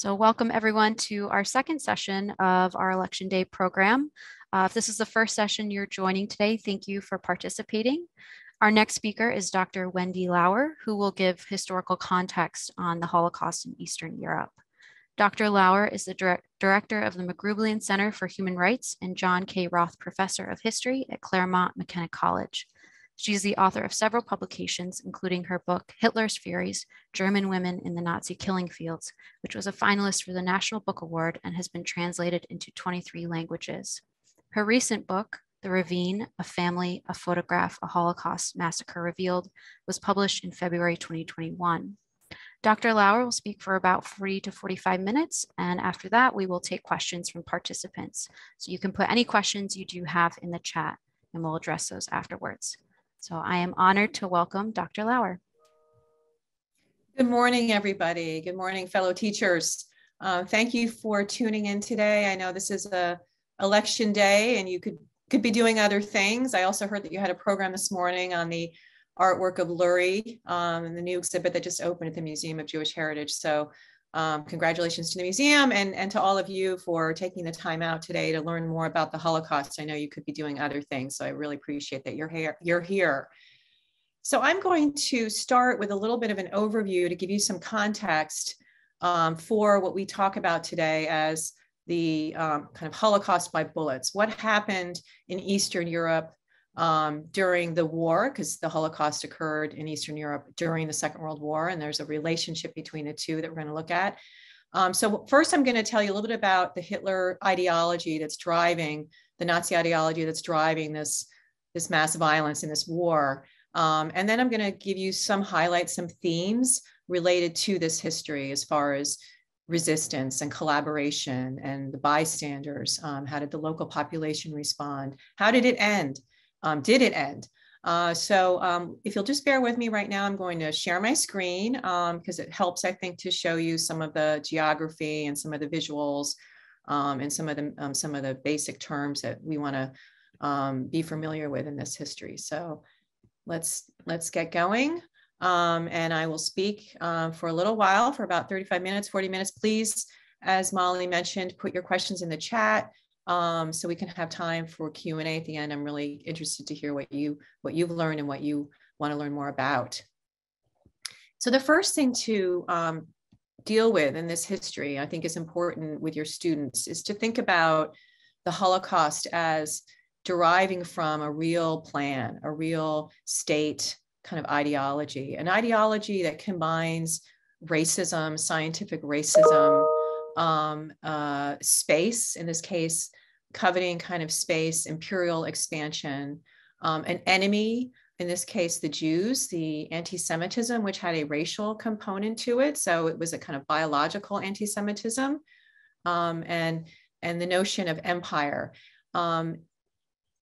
So welcome everyone to our second session of our Election Day program. Uh, if this is the first session you're joining today, thank you for participating. Our next speaker is Dr. Wendy Lower, who will give historical context on the Holocaust in Eastern Europe. Dr. Lower is the direct, director of the Mgrublian Center for Human Rights and John K. Roth Professor of History at Claremont McKenna College. She is the author of several publications, including her book, Hitler's Furies German Women in the Nazi Killing Fields, which was a finalist for the National Book Award and has been translated into 23 languages. Her recent book, the Ravine, A Family, A Photograph, A Holocaust Massacre Revealed was published in February 2021. Dr. Lower will speak for about 40 to 45 minutes, and after that, we will take questions from participants. So you can put any questions you do have in the chat, and we'll address those afterwards. So I am honored to welcome Dr. Lower. Good morning, everybody. Good morning, fellow teachers. Uh, thank you for tuning in today. I know this is a election day and you could could be doing other things. I also heard that you had a program this morning on the artwork of Lurie um, and the new exhibit that just opened at the Museum of Jewish Heritage. So um, congratulations to the museum and, and to all of you for taking the time out today to learn more about the Holocaust. I know you could be doing other things, so I really appreciate that you're here. You're here. So I'm going to start with a little bit of an overview to give you some context um, for what we talk about today as the um, kind of Holocaust by bullets. What happened in Eastern Europe um, during the war, because the Holocaust occurred in Eastern Europe during the Second World War, and there's a relationship between the two that we're going to look at. Um, so first, I'm going to tell you a little bit about the Hitler ideology that's driving the Nazi ideology that's driving this this mass violence in this war, um, and then I'm going to give you some highlights, some themes related to this history as far as resistance and collaboration and the bystanders. Um, how did the local population respond? How did it end? Um, did it end? Uh, so um, if you'll just bear with me right now, I'm going to share my screen because um, it helps, I think, to show you some of the geography and some of the visuals um, and some of the um, some of the basic terms that we want to be familiar with in this history. So let's let's get going. Um, and I will speak uh, for a little while, for about 35 minutes, 40 minutes. Please, as Molly mentioned, put your questions in the chat um, so we can have time for Q&A at the end. I'm really interested to hear what, you, what you've learned and what you want to learn more about. So the first thing to um, deal with in this history, I think is important with your students, is to think about the Holocaust as deriving from a real plan, a real state kind of ideology, an ideology that combines racism, scientific racism, um, uh, space, in this case, coveting kind of space, imperial expansion, um, an enemy, in this case, the Jews, the anti Semitism, which had a racial component to it. So it was a kind of biological anti Semitism, um, and, and the notion of empire. Um,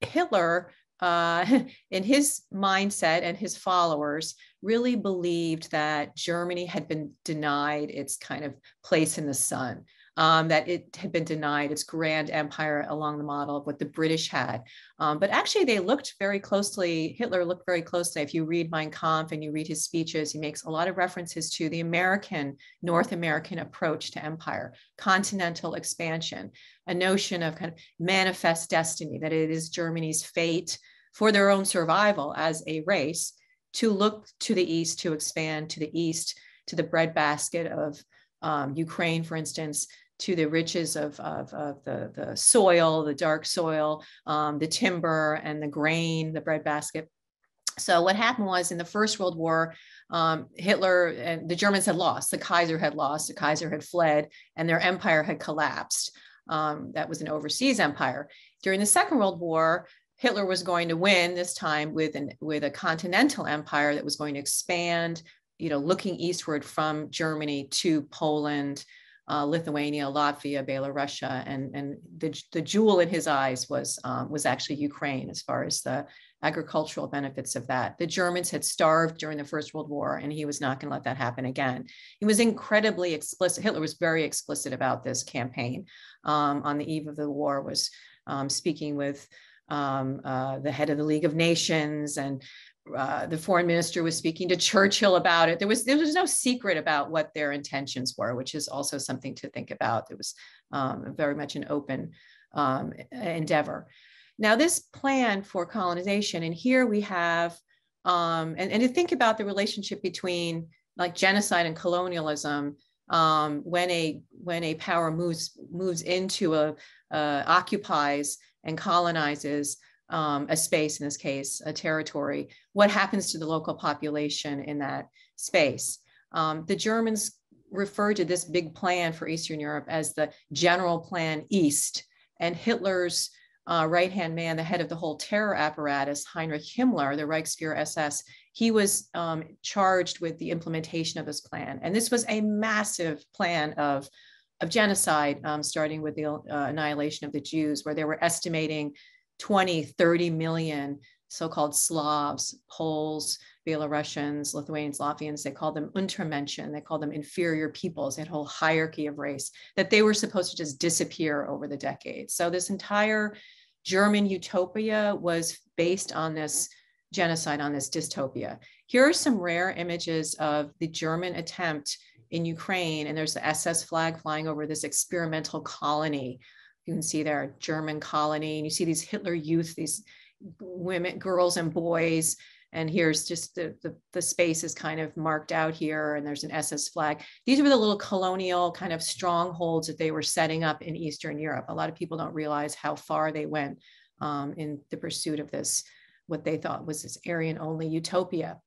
Hitler uh, in his mindset and his followers really believed that Germany had been denied its kind of place in the sun, um, that it had been denied its grand empire along the model of what the British had. Um, but actually, they looked very closely, Hitler looked very closely. If you read Mein Kampf and you read his speeches, he makes a lot of references to the American, North American approach to empire, continental expansion, a notion of kind of manifest destiny, that it is Germany's fate for their own survival as a race to look to the east, to expand to the east, to the breadbasket of um, Ukraine, for instance, to the riches of, of, of the, the soil, the dark soil, um, the timber, and the grain, the breadbasket. So what happened was in the First World War, um, Hitler and the Germans had lost. The Kaiser had lost. The Kaiser had fled, and their empire had collapsed. Um, that was an overseas empire. During the Second World War, Hitler was going to win this time with an with a continental empire that was going to expand, you know, looking eastward from Germany to Poland, uh, Lithuania, Latvia, Belarusia, and and the the jewel in his eyes was um, was actually Ukraine as far as the agricultural benefits of that. The Germans had starved during the First World War, and he was not going to let that happen again. He was incredibly explicit. Hitler was very explicit about this campaign. Um, on the eve of the war, was um, speaking with um, uh, the head of the League of Nations and uh, the foreign minister was speaking to Churchill about it. There was there was no secret about what their intentions were, which is also something to think about. It was um, very much an open um, endeavor. Now, this plan for colonization, and here we have, um, and, and to think about the relationship between like genocide and colonialism um, when a when a power moves moves into a uh, occupies and colonizes um, a space, in this case, a territory, what happens to the local population in that space? Um, the Germans referred to this big plan for Eastern Europe as the General Plan East, and Hitler's uh, right hand man, the head of the whole terror apparatus, Heinrich Himmler, the Reichsfuhrer SS, he was um, charged with the implementation of this plan. And this was a massive plan of, of genocide, um, starting with the uh, annihilation of the Jews, where they were estimating 20, 30 million so-called Slavs, Poles, Belarusians, Lithuanians, Latvians, they called them Untermenschen, they called them inferior peoples, that whole hierarchy of race, that they were supposed to just disappear over the decades. So this entire German utopia was based on this genocide, on this dystopia. Here are some rare images of the German attempt in Ukraine, and there's the SS flag flying over this experimental colony you can see there, German colony, and you see these Hitler youth, these women, girls and boys. And here's just the, the, the space is kind of marked out here, and there's an SS flag. These were the little colonial kind of strongholds that they were setting up in Eastern Europe. A lot of people don't realize how far they went um, in the pursuit of this, what they thought was this Aryan only utopia.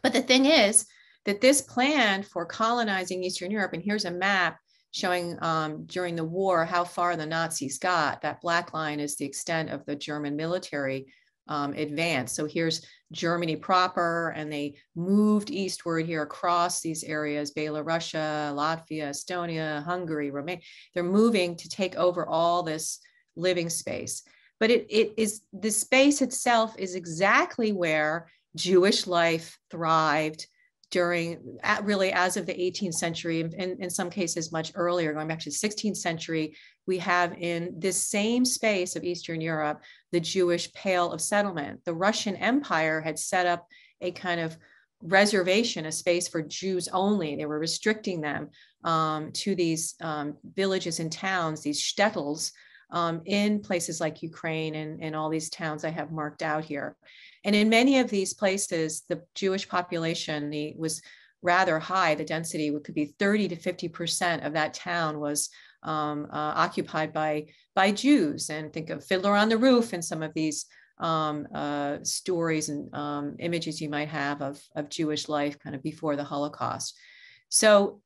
But the thing is that this plan for colonizing Eastern Europe, and here's a map showing um, during the war how far the Nazis got. That black line is the extent of the German military um, advance. So here's Germany proper, and they moved eastward here across these areas Belarusia, Latvia, Estonia, Hungary, Romania. They're moving to take over all this living space. But it, it is the space itself is exactly where Jewish life thrived during really as of the 18th century and in some cases much earlier going back to the 16th century we have in this same space of eastern europe the jewish pale of settlement. The russian empire had set up a kind of reservation a space for jews only. They were restricting them um, to these um, villages and towns these shtetls um, in places like ukraine and, and all these towns i have marked out here and in many of these places, the Jewish population the, was rather high. The density could be 30 to 50% of that town was um, uh, occupied by, by Jews. And think of Fiddler on the Roof and some of these um, uh, stories and um, images you might have of, of Jewish life kind of before the Holocaust. So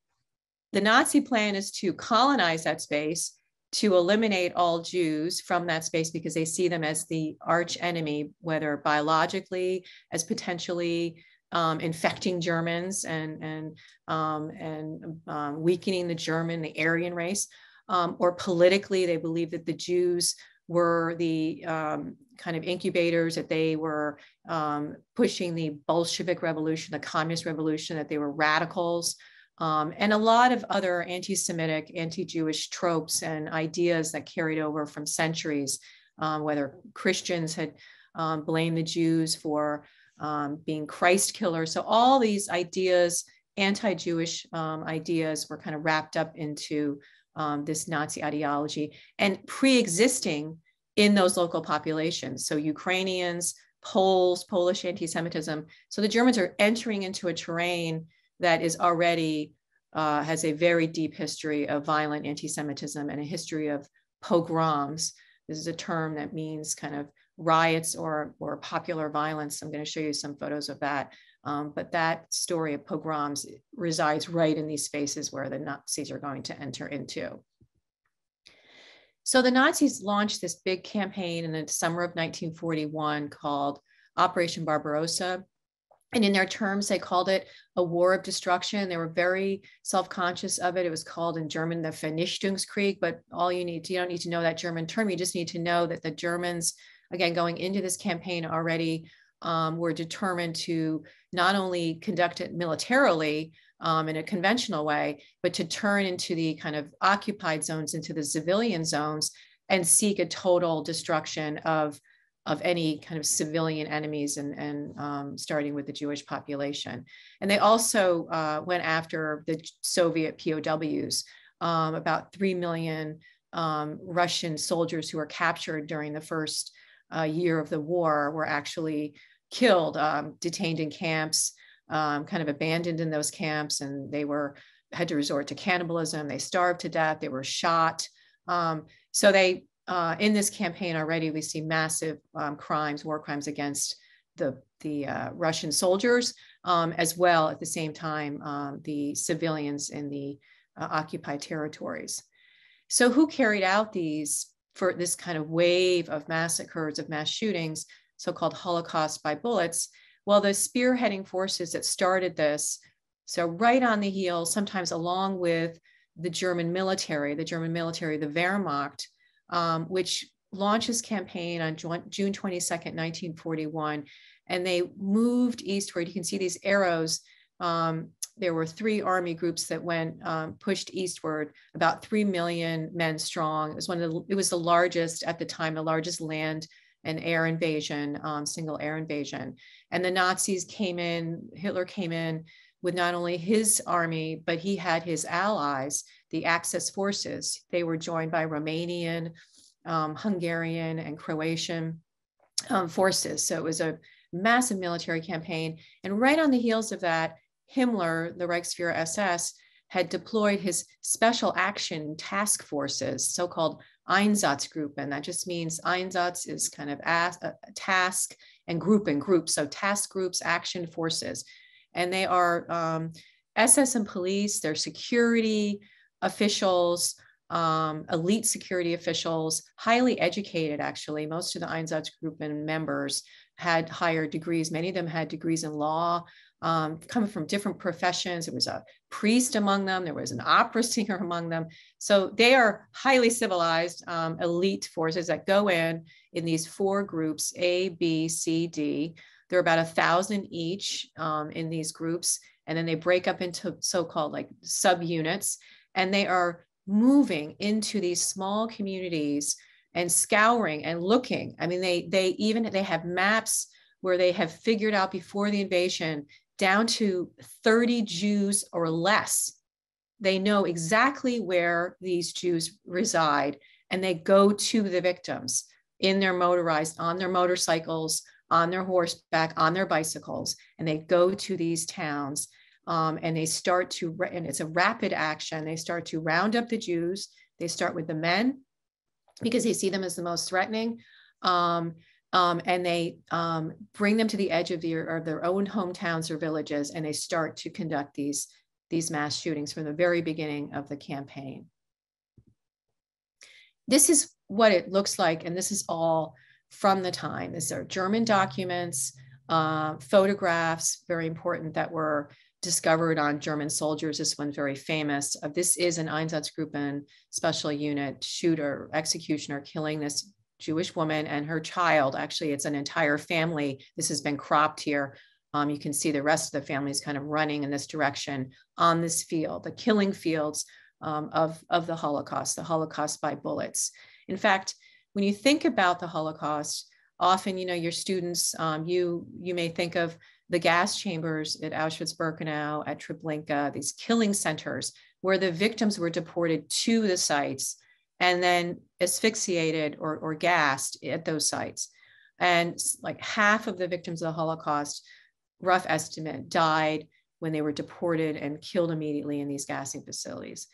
the Nazi plan is to colonize that space to eliminate all Jews from that space because they see them as the arch enemy, whether biologically, as potentially um, infecting Germans and and um, and um, weakening the German, the Aryan race, um, or politically, they believe that the Jews were the um, kind of incubators that they were um, pushing the Bolshevik revolution, the communist revolution, that they were radicals um, and a lot of other anti Semitic, anti Jewish tropes and ideas that carried over from centuries, um, whether Christians had um, blamed the Jews for um, being Christ killers. So, all these ideas, anti Jewish um, ideas, were kind of wrapped up into um, this Nazi ideology and pre existing in those local populations. So, Ukrainians, Poles, Polish anti Semitism. So, the Germans are entering into a terrain that is already uh, has a very deep history of violent anti-Semitism and a history of pogroms. This is a term that means kind of riots or, or popular violence. I'm going to show you some photos of that. Um, but that story of pogroms resides right in these spaces where the Nazis are going to enter into. So the Nazis launched this big campaign in the summer of 1941 called Operation Barbarossa and in their terms they called it a war of destruction. They were very self-conscious of it. It was called in german the vernichtungskrieg but all you need to, you don't need to know that german term. You just need to know that the germans again going into this campaign already um, were determined to not only conduct it militarily um, in a conventional way but to turn into the kind of occupied zones into the civilian zones and seek a total destruction of of any kind of civilian enemies and, and um, starting with the Jewish population. And they also uh, went after the Soviet POWs, um, about 3 million um, Russian soldiers who were captured during the first uh, year of the war were actually killed, um, detained in camps, um, kind of abandoned in those camps, and they were had to resort to cannibalism. They starved to death. They were shot. Um, so they uh, in this campaign already, we see massive um, crimes, war crimes against the the uh, Russian soldiers, um, as well at the same time um, the civilians in the uh, occupied territories. So, who carried out these for this kind of wave of massacres, of mass shootings, so called Holocaust by bullets? Well, the spearheading forces that started this, so right on the heel, sometimes along with the German military, the German military, the Wehrmacht, um, which launched this campaign on June 22nd, 1941. And they moved eastward. You can see these arrows. Um, there were three army groups that went um, pushed eastward, about three million men strong. It was one of the, it was the largest at the time, the largest land and air invasion, um, single air invasion. And the Nazis came in, Hitler came in with not only his army, but he had his allies, the Axis forces. They were joined by Romanian, um, Hungarian, and Croatian um, forces. So it was a massive military campaign. And right on the heels of that, Himmler, the Reichsfuhrer SS, had deployed his special action task forces, so called Einsatzgruppen. That just means Einsatz is kind of a, a task and group and group. So task groups, action forces. And they are um, SS and police, they're security officials, um, elite security officials, highly educated, actually. Most of the Einsatzgruppen members had higher degrees. Many of them had degrees in law, um, coming from different professions. There was a priest among them, there was an opera singer among them. So they are highly civilized um, elite forces that go in in these four groups A, B, C, D. There are about a thousand each um, in these groups. And then they break up into so called like subunits. And they are moving into these small communities and scouring and looking. I mean, they they even they have maps where they have figured out before the invasion down to 30 Jews or less. They know exactly where these Jews reside and they go to the victims in their motorized, on their motorcycles, on their horseback, on their bicycles, and they go to these towns um, and they start to, and it's a rapid action. They start to round up the Jews. They start with the men because they see them as the most threatening. Um, um, and they um, bring them to the edge of their, of their own hometowns or villages, and they start to conduct these, these mass shootings from the very beginning of the campaign. This is what it looks like, and this is all from the time. These are German documents, uh, photographs, very important, that were discovered on German soldiers. This one's very famous. Uh, this is an Einsatzgruppen special unit shooter, executioner killing this Jewish woman and her child. Actually, it's an entire family. This has been cropped here. Um, you can see the rest of the family is kind of running in this direction on this field, the killing fields um, of, of the Holocaust, the Holocaust by bullets. In fact, when you think about the Holocaust, often, you know, your students, um, you, you may think of the gas chambers at Auschwitz-Birkenau, at Treblinka, these killing centers where the victims were deported to the sites and then asphyxiated or, or gassed at those sites. And like half of the victims of the Holocaust, rough estimate, died when they were deported and killed immediately in these gassing facilities.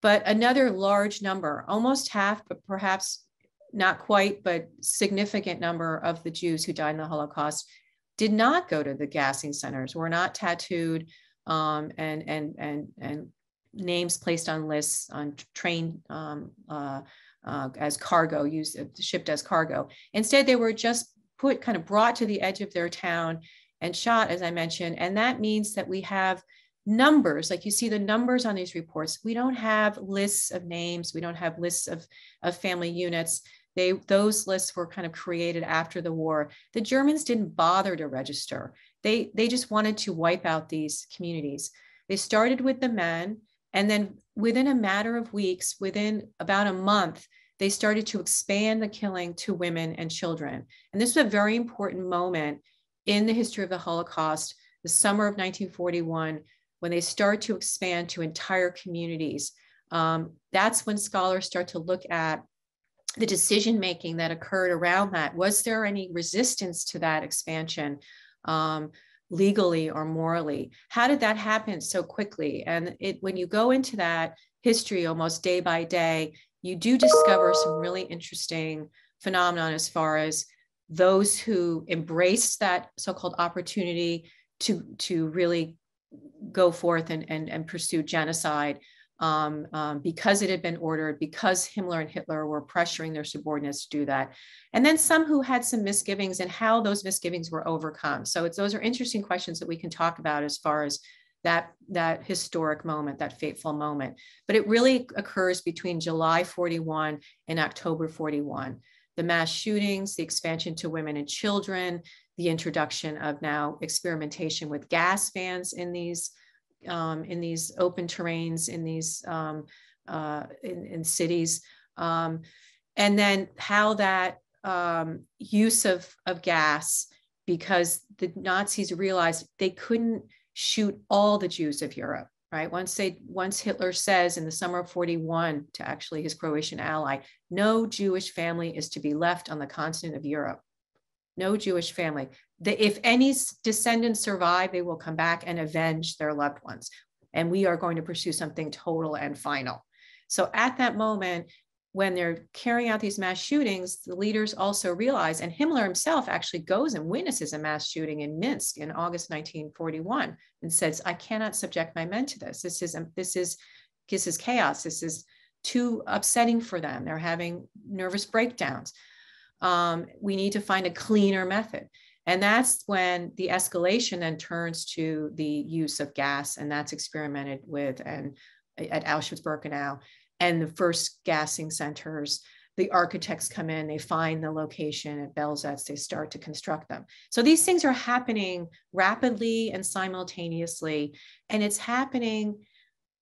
But another large number, almost half, but perhaps not quite, but significant number of the Jews who died in the Holocaust did not go to the gassing centers, were not tattooed um, and, and, and, and names placed on lists on train um, uh, uh, as cargo, used uh, shipped as cargo. Instead, they were just put kind of brought to the edge of their town and shot, as I mentioned. And that means that we have numbers, like you see the numbers on these reports. We don't have lists of names. We don't have lists of, of family units. They, those lists were kind of created after the war. The Germans didn't bother to register. They, they just wanted to wipe out these communities. They started with the men, and then within a matter of weeks, within about a month, they started to expand the killing to women and children. And this was a very important moment in the history of the Holocaust, the summer of 1941, when they start to expand to entire communities. Um, that's when scholars start to look at the decision making that occurred around that. Was there any resistance to that expansion? Um, legally or morally how did that happen so quickly and it when you go into that history almost day by day you do discover some really interesting phenomenon as far as those who embraced that so-called opportunity to to really go forth and and, and pursue genocide um, um, because it had been ordered, because Himmler and Hitler were pressuring their subordinates to do that. And then some who had some misgivings and how those misgivings were overcome. So it's those are interesting questions that we can talk about as far as that, that historic moment, that fateful moment. But it really occurs between July 41 and October 41. The mass shootings, the expansion to women and children, the introduction of now experimentation with gas vans in these um, in these open terrains, in these um, uh, in, in, cities, um, and then how that um, use of, of gas, because the Nazis realized they couldn't shoot all the Jews of Europe. Right. Once they once Hitler says in the summer of 41 to actually his Croatian ally, no Jewish family is to be left on the continent of Europe no Jewish family. The, if any descendants survive, they will come back and avenge their loved ones. And we are going to pursue something total and final. So at that moment, when they're carrying out these mass shootings, the leaders also realize, and Himmler himself actually goes and witnesses a mass shooting in Minsk in August 1941 and says, I cannot subject my men to this. This is, um, this is, this is chaos. This is too upsetting for them. They're having nervous breakdowns um, we need to find a cleaner method. And that's when the escalation then turns to the use of gas, and that's experimented with and at Auschwitz-Birkenau and the first gassing centers. The architects come in, they find the location at Belzec, they start to construct them. So these things are happening rapidly and simultaneously, and it's happening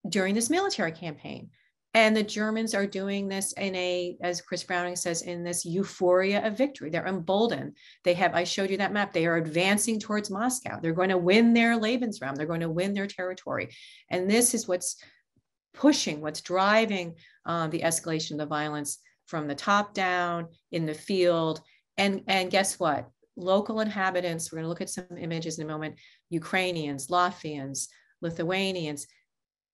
during this military campaign. And the Germans are doing this in a, as Chris Browning says, in this euphoria of victory. They're emboldened. They have, I showed you that map, they are advancing towards Moscow. They're going to win their Lebensraum, they're going to win their territory. And this is what's pushing, what's driving um, the escalation of the violence from the top down in the field. And, and guess what? Local inhabitants, we're going to look at some images in a moment, Ukrainians, Latvians, Lithuanians,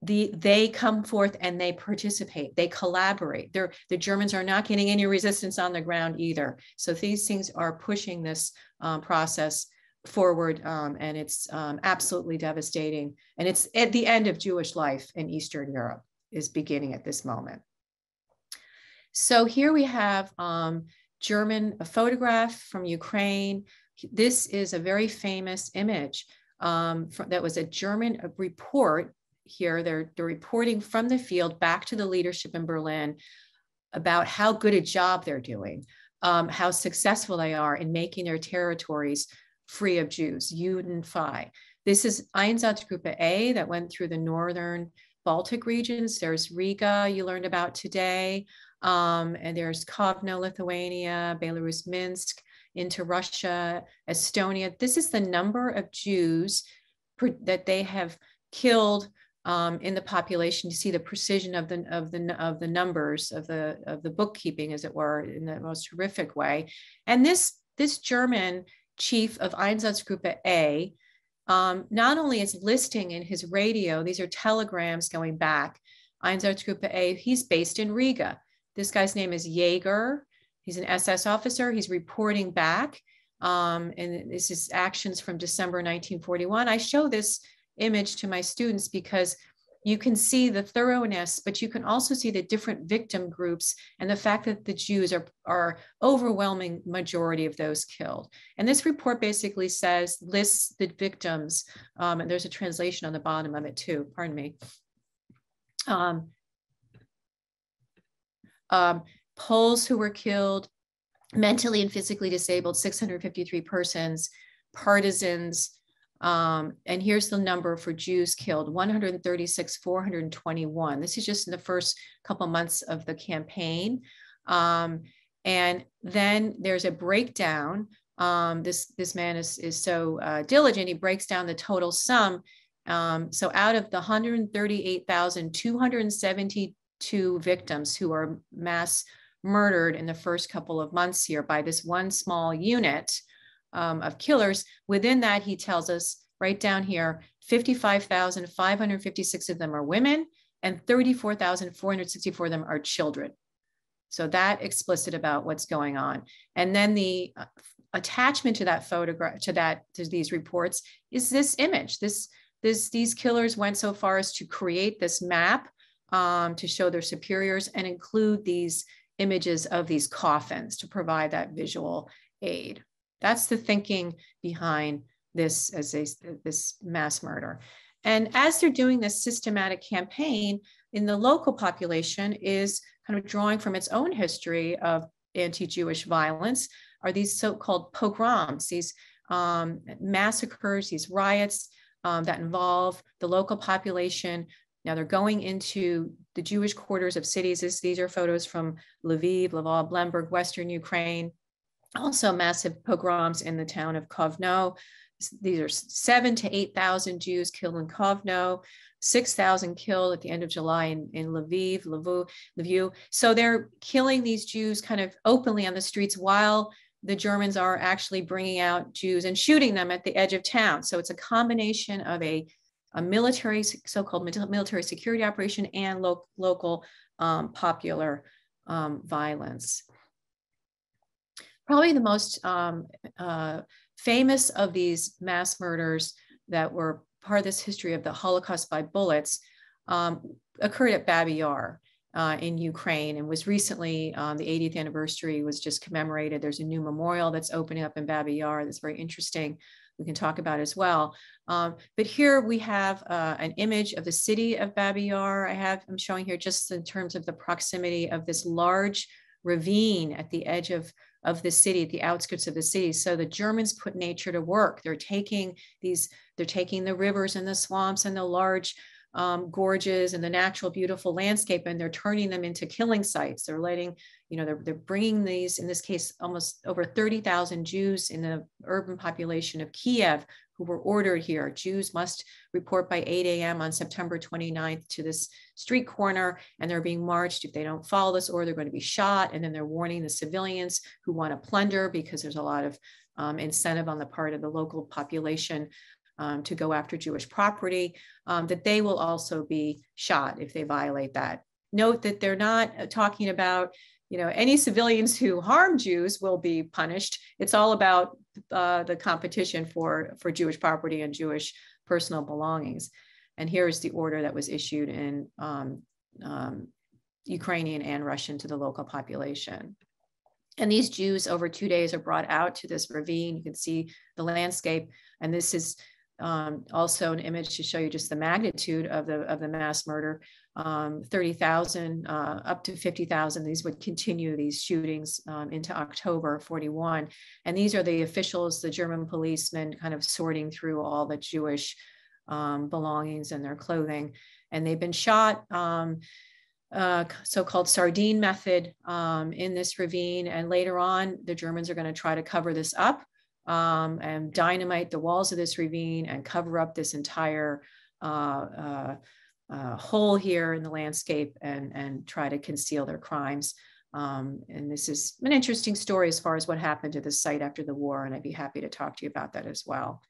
the they come forth and they participate they collaborate. They're, the germans are not getting any resistance on the ground either. So these things are pushing this um, process forward um, and it's um, absolutely devastating. And it's at the end of jewish life in eastern europe is beginning at this moment. So here we have um, german a photograph from ukraine. This is a very famous image um, that was a german report here. They're, they're reporting from the field back to the leadership in Berlin about how good a job they're doing, um, how successful they are in making their territories free of Jews, Judenfrei. This is Einsatzgruppe A that went through the northern Baltic regions. There's Riga, you learned about today. Um, and there's Kovno, Lithuania, Belarus, Minsk, into Russia, Estonia. This is the number of Jews per, that they have killed um, in the population. You see the precision of the of the of the numbers of the of the bookkeeping, as it were, in the most horrific way. And this this German chief of Einsatzgruppe A um, not only is listing in his radio; these are telegrams going back. Einsatzgruppe A. He's based in Riga. This guy's name is Jaeger. He's an SS officer. He's reporting back. Um, and this is actions from December 1941. I show this image to my students because you can see the thoroughness, but you can also see the different victim groups and the fact that the Jews are, are overwhelming majority of those killed. And this report basically says, lists the victims, um, and there's a translation on the bottom of it too, pardon me. Um, um, Poles who were killed, mentally and physically disabled, 653 persons, partisans, um, and here's the number for Jews killed 136, 421. This is just in the first couple months of the campaign. Um, and then there's a breakdown. Um, this this man is is so uh, diligent. He breaks down the total sum. Um, so out of the 138,272 victims who are mass murdered in the first couple of months here by this one small unit um, of killers, within that he tells us right down here, 55,556 of them are women and 34,464 of them are children. So that explicit about what's going on. And then the uh, attachment to that photograph, to that, to these reports is this image. This, this, these killers went so far as to create this map um, to show their superiors and include these images of these coffins to provide that visual aid. That's the thinking behind this as a, this mass murder. And as they're doing this systematic campaign in the local population is kind of drawing from its own history of anti-Jewish violence are these so-called pogroms, these um, massacres, these riots um, that involve the local population. Now they're going into the Jewish quarters of cities. This, these are photos from Lviv, Lvov, Lemberg, Western Ukraine. Also massive pogroms in the town of Kovno, these are seven to 8,000 Jews killed in Kovno, 6,000 killed at the end of July in, in Lviv, Lviv, Lviv. So they're killing these Jews kind of openly on the streets while the Germans are actually bringing out Jews and shooting them at the edge of town. So it's a combination of a, a military, so-called military security operation and lo local um, popular um, violence. Probably the most um, uh, famous of these mass murders that were part of this history of the Holocaust by bullets um, occurred at Babi Yar. Uh, in Ukraine and was recently um, the 80th anniversary was just commemorated. There's a new memorial that's opening up in Babi Yar that's very interesting. We can talk about as well. Um, but here we have uh, an image of the city of Babi Yar. I have I'm showing here just in terms of the proximity of this large ravine at the edge of of the city, at the outskirts of the city. So the Germans put nature to work. They're taking these, they're taking the rivers and the swamps and the large um, gorges and the natural beautiful landscape and they're turning them into killing sites they're letting you know they're, they're bringing these in this case almost over 30,000 jews in the urban population of kiev who were ordered here. Jews must report by 8 a.m. on September 29th to this street corner, and they're being marched. If they don't follow this order, they're going to be shot. And then they're warning the civilians who want to plunder because there's a lot of um, incentive on the part of the local population um, to go after Jewish property, um, that they will also be shot if they violate that. Note that they're not uh, talking about you know any civilians who harm jews will be punished it's all about uh, the competition for for jewish property and jewish personal belongings. And here is the order that was issued in um, um, ukrainian and russian to the local population. And these jews over two days are brought out to this ravine. You can see the landscape. And this is um, also an image to show you just the magnitude of the of the mass murder um, 30,000 uh, up to 50,000. These would continue these shootings um, into October 41. And these are the officials, the German policemen kind of sorting through all the Jewish um, belongings and their clothing. And they've been shot, um, uh, so-called sardine method um, in this ravine. And later on, the Germans are gonna try to cover this up um, and dynamite the walls of this ravine and cover up this entire uh, uh, uh, hole here in the landscape and, and try to conceal their crimes. Um, and this is an interesting story as far as what happened to the site after the war, and I'd be happy to talk to you about that as well.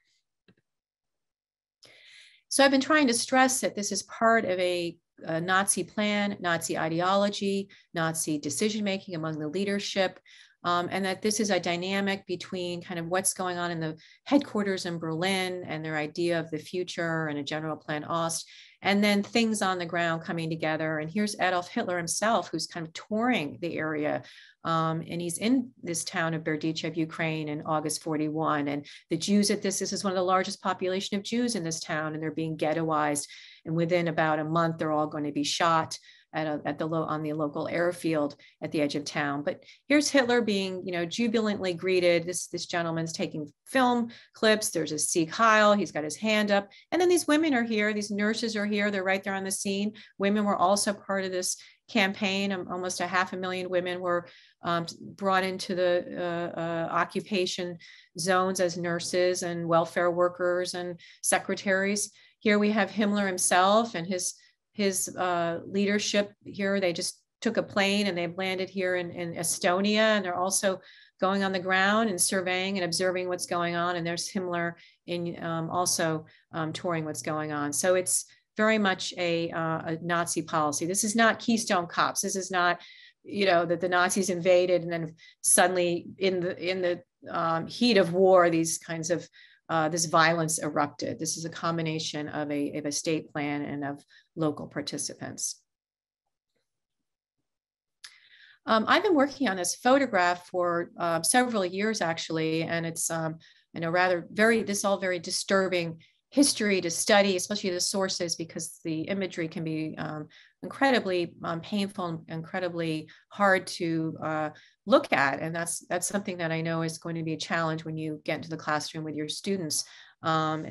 So I've been trying to stress that this is part of a, a Nazi plan, Nazi ideology, Nazi decision-making among the leadership, um, and that this is a dynamic between kind of what's going on in the headquarters in Berlin and their idea of the future and a general plan Ost, and then things on the ground coming together. And here's Adolf Hitler himself, who's kind of touring the area. Um, and he's in this town of Berdichev, Ukraine in August 41. And the Jews at this, this is one of the largest population of Jews in this town, and they're being ghettoized. And within about a month, they're all going to be shot. At, a, at the low on the local airfield at the edge of town. But here's Hitler being, you know, jubilantly greeted. This this gentleman's taking film clips. There's a Sieg Heil. He's got his hand up, and then these women are here. These nurses are here. They're right there on the scene. Women were also part of this campaign. Um, almost a half a million women were um, brought into the uh, uh, occupation zones as nurses and welfare workers and secretaries. Here we have Himmler himself and his his uh, leadership here. They just took a plane and they've landed here in, in Estonia, and they're also going on the ground and surveying and observing what's going on. And there's Himmler in um, also um, touring what's going on. So it's very much a, uh, a Nazi policy. This is not Keystone Cops. This is not, you know, that the Nazis invaded and then suddenly in the in the um, heat of war, these kinds of uh, this violence erupted. This is a combination of a, of a state plan and of local participants. Um, I've been working on this photograph for uh, several years actually, and it's um, you know rather very this all very disturbing history to study, especially the sources, because the imagery can be um, incredibly um, painful and incredibly hard to uh, look at. And that's that's something that I know is going to be a challenge when you get into the classroom with your students. Um,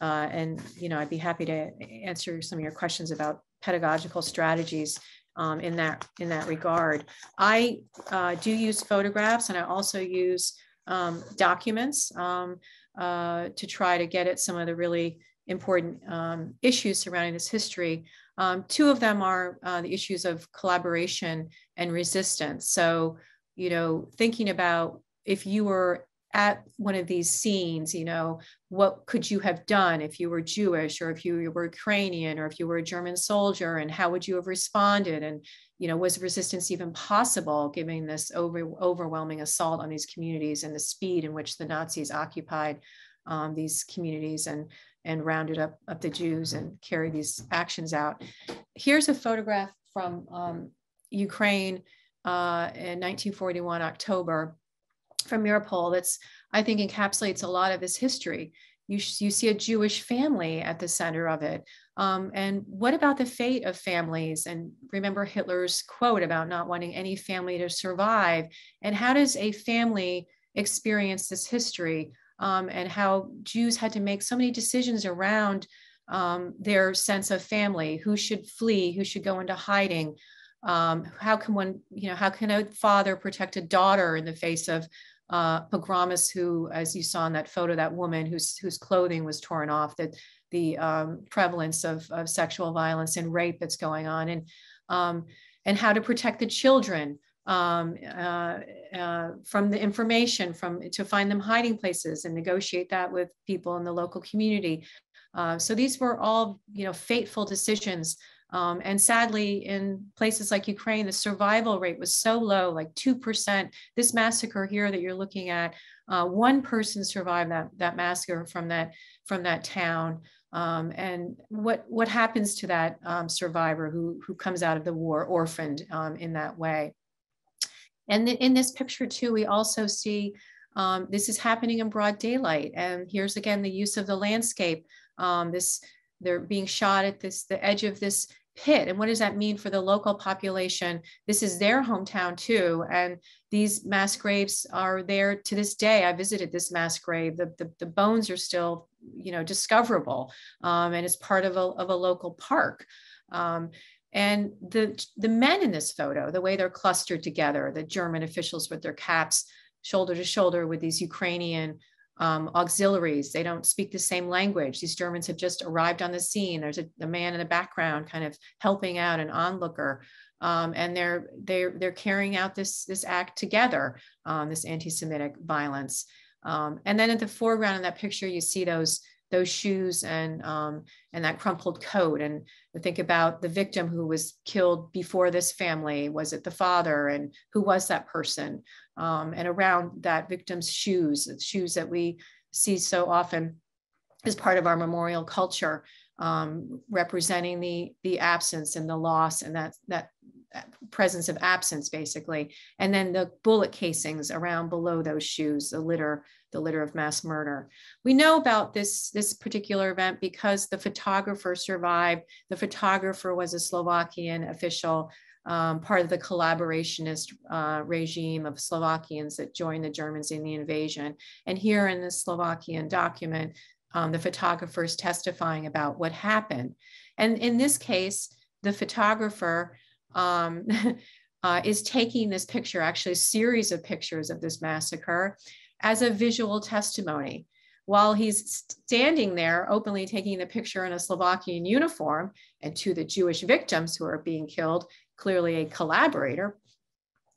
uh, and you know, I'd be happy to answer some of your questions about pedagogical strategies um, in that in that regard. I uh, do use photographs, and I also use um, documents um, uh, to try to get at some of the really important um, issues surrounding this history. Um, two of them are uh, the issues of collaboration and resistance. So you know, thinking about if you were at one of these scenes, you know, what could you have done if you were Jewish or if you were Ukrainian or if you were a German soldier and how would you have responded? And, you know, was resistance even possible given this over, overwhelming assault on these communities and the speed in which the Nazis occupied um, these communities and, and rounded up, up the Jews and carried these actions out. Here's a photograph from um, Ukraine uh, in 1941 October from Mariupol that's I think encapsulates a lot of this history. You, you see a Jewish family at the center of it. Um, and what about the fate of families? And remember Hitler's quote about not wanting any family to survive. And how does a family experience this history? Um, and how Jews had to make so many decisions around um, their sense of family who should flee, who should go into hiding, um, how can one, you know, how can a father protect a daughter in the face of uh, pogromists who, as you saw in that photo, that woman whose whose clothing was torn off, that the um, prevalence of, of sexual violence and rape that's going on, and um, and how to protect the children um, uh, uh, from the information, from to find them hiding places and negotiate that with people in the local community. Uh, so these were all, you know, fateful decisions um, and sadly, in places like Ukraine, the survival rate was so low, like 2%. This massacre here that you're looking at, uh, one person survived that, that massacre from that, from that town. Um, and what, what happens to that um, survivor who, who comes out of the war orphaned um, in that way? And in this picture too, we also see um, this is happening in broad daylight. And here's again the use of the landscape. Um, this they're being shot at this the edge of this pit. And what does that mean for the local population? This is their hometown too. And these mass graves are there to this day. I visited this mass grave. The, the, the bones are still, you know, discoverable. Um, and it's part of a, of a local park. Um, and the, the men in this photo, the way they're clustered together, the German officials with their caps shoulder to shoulder with these Ukrainian um, auxiliaries. They don't speak the same language. These Germans have just arrived on the scene. There's a, a man in the background kind of helping out an onlooker. Um, and they're they're they're carrying out this this act together, um, this anti-Semitic violence. Um, and then at the foreground in that picture, you see those those shoes and um, and that crumpled coat. And think about the victim who was killed before this family. Was it the father? And who was that person? Um, and around that victim's shoes, shoes that we see so often as part of our memorial culture, um, representing the the absence and the loss and that that presence of absence, basically. And then the bullet casings around below those shoes, the litter, the litter of mass murder. We know about this, this particular event because the photographer survived. The photographer was a Slovakian official, um, part of the collaborationist uh, regime of Slovakians that joined the Germans in the invasion. And here in the Slovakian document, um, the photographer is testifying about what happened. And in this case, the photographer um, uh, is taking this picture, actually a series of pictures of this massacre as a visual testimony. While he's standing there openly taking the picture in a Slovakian uniform and to the Jewish victims who are being killed, clearly a collaborator,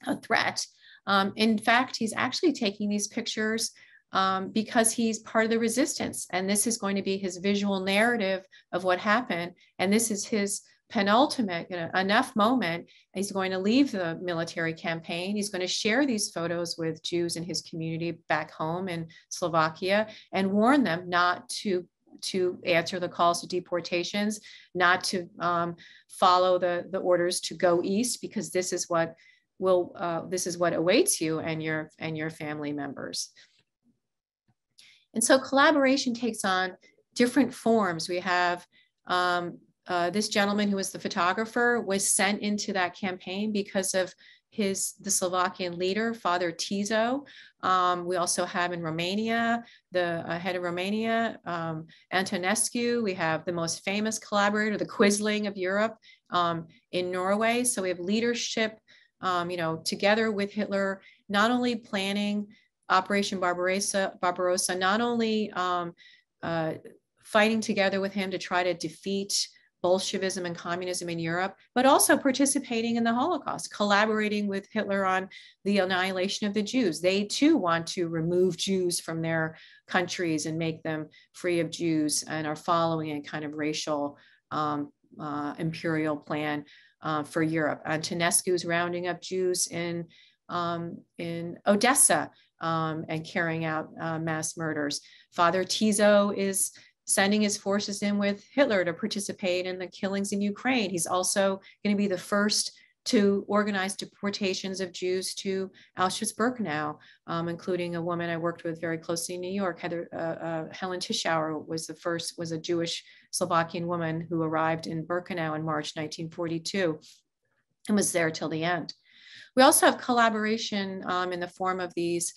a threat. Um, in fact, he's actually taking these pictures um, because he's part of the resistance. And this is going to be his visual narrative of what happened. And this is his penultimate you know, enough moment. He's going to leave the military campaign. He's going to share these photos with Jews in his community back home in Slovakia and warn them not to to answer the calls to deportations, not to um, follow the, the orders to go east, because this is what will uh, this is what awaits you and your and your family members. And so collaboration takes on different forms. We have um, uh, this gentleman who was the photographer was sent into that campaign because of his the Slovakian leader, Father Tiso. Um, we also have in Romania, the uh, head of Romania, um, Antonescu. We have the most famous collaborator, the Quisling of Europe um, in Norway. So we have leadership, um, you know, together with Hitler, not only planning Operation Barbarossa, Barbarossa not only um, uh, fighting together with him to try to defeat Bolshevism and communism in Europe, but also participating in the Holocaust, collaborating with Hitler on the annihilation of the Jews. They too want to remove Jews from their countries and make them free of Jews and are following a kind of racial um, uh, imperial plan uh, for Europe. Antonescu is rounding up Jews in, um, in Odessa um, and carrying out uh, mass murders. Father Tiso is sending his forces in with Hitler to participate in the killings in Ukraine. He's also going to be the first to organize deportations of Jews to Auschwitz-Birkenau, um, including a woman I worked with very closely in New York, Heather, uh, uh, Helen Tichauer was the first, was a Jewish Slovakian woman who arrived in Birkenau in March 1942 and was there till the end. We also have collaboration um, in the form of these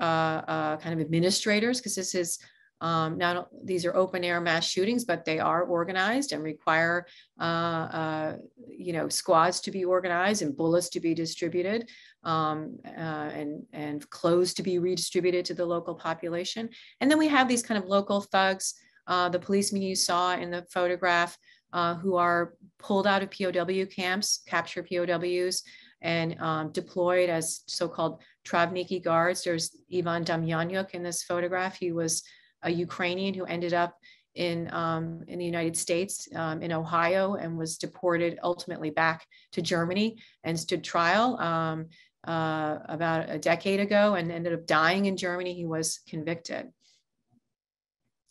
uh, uh kind of administrators, because this is um, not these are open air mass shootings, but they are organized and require uh, uh, you know squads to be organized and bullets to be distributed um, uh, and and clothes to be redistributed to the local population. And then we have these kind of local thugs, uh, the policemen you saw in the photograph, uh, who are pulled out of POW camps, capture POWs. And um, deployed as so-called Trawniki guards. There's Ivan Demjanjuk in this photograph. He was a Ukrainian who ended up in um, in the United States um, in Ohio and was deported ultimately back to Germany and stood trial um, uh, about a decade ago and ended up dying in Germany. He was convicted.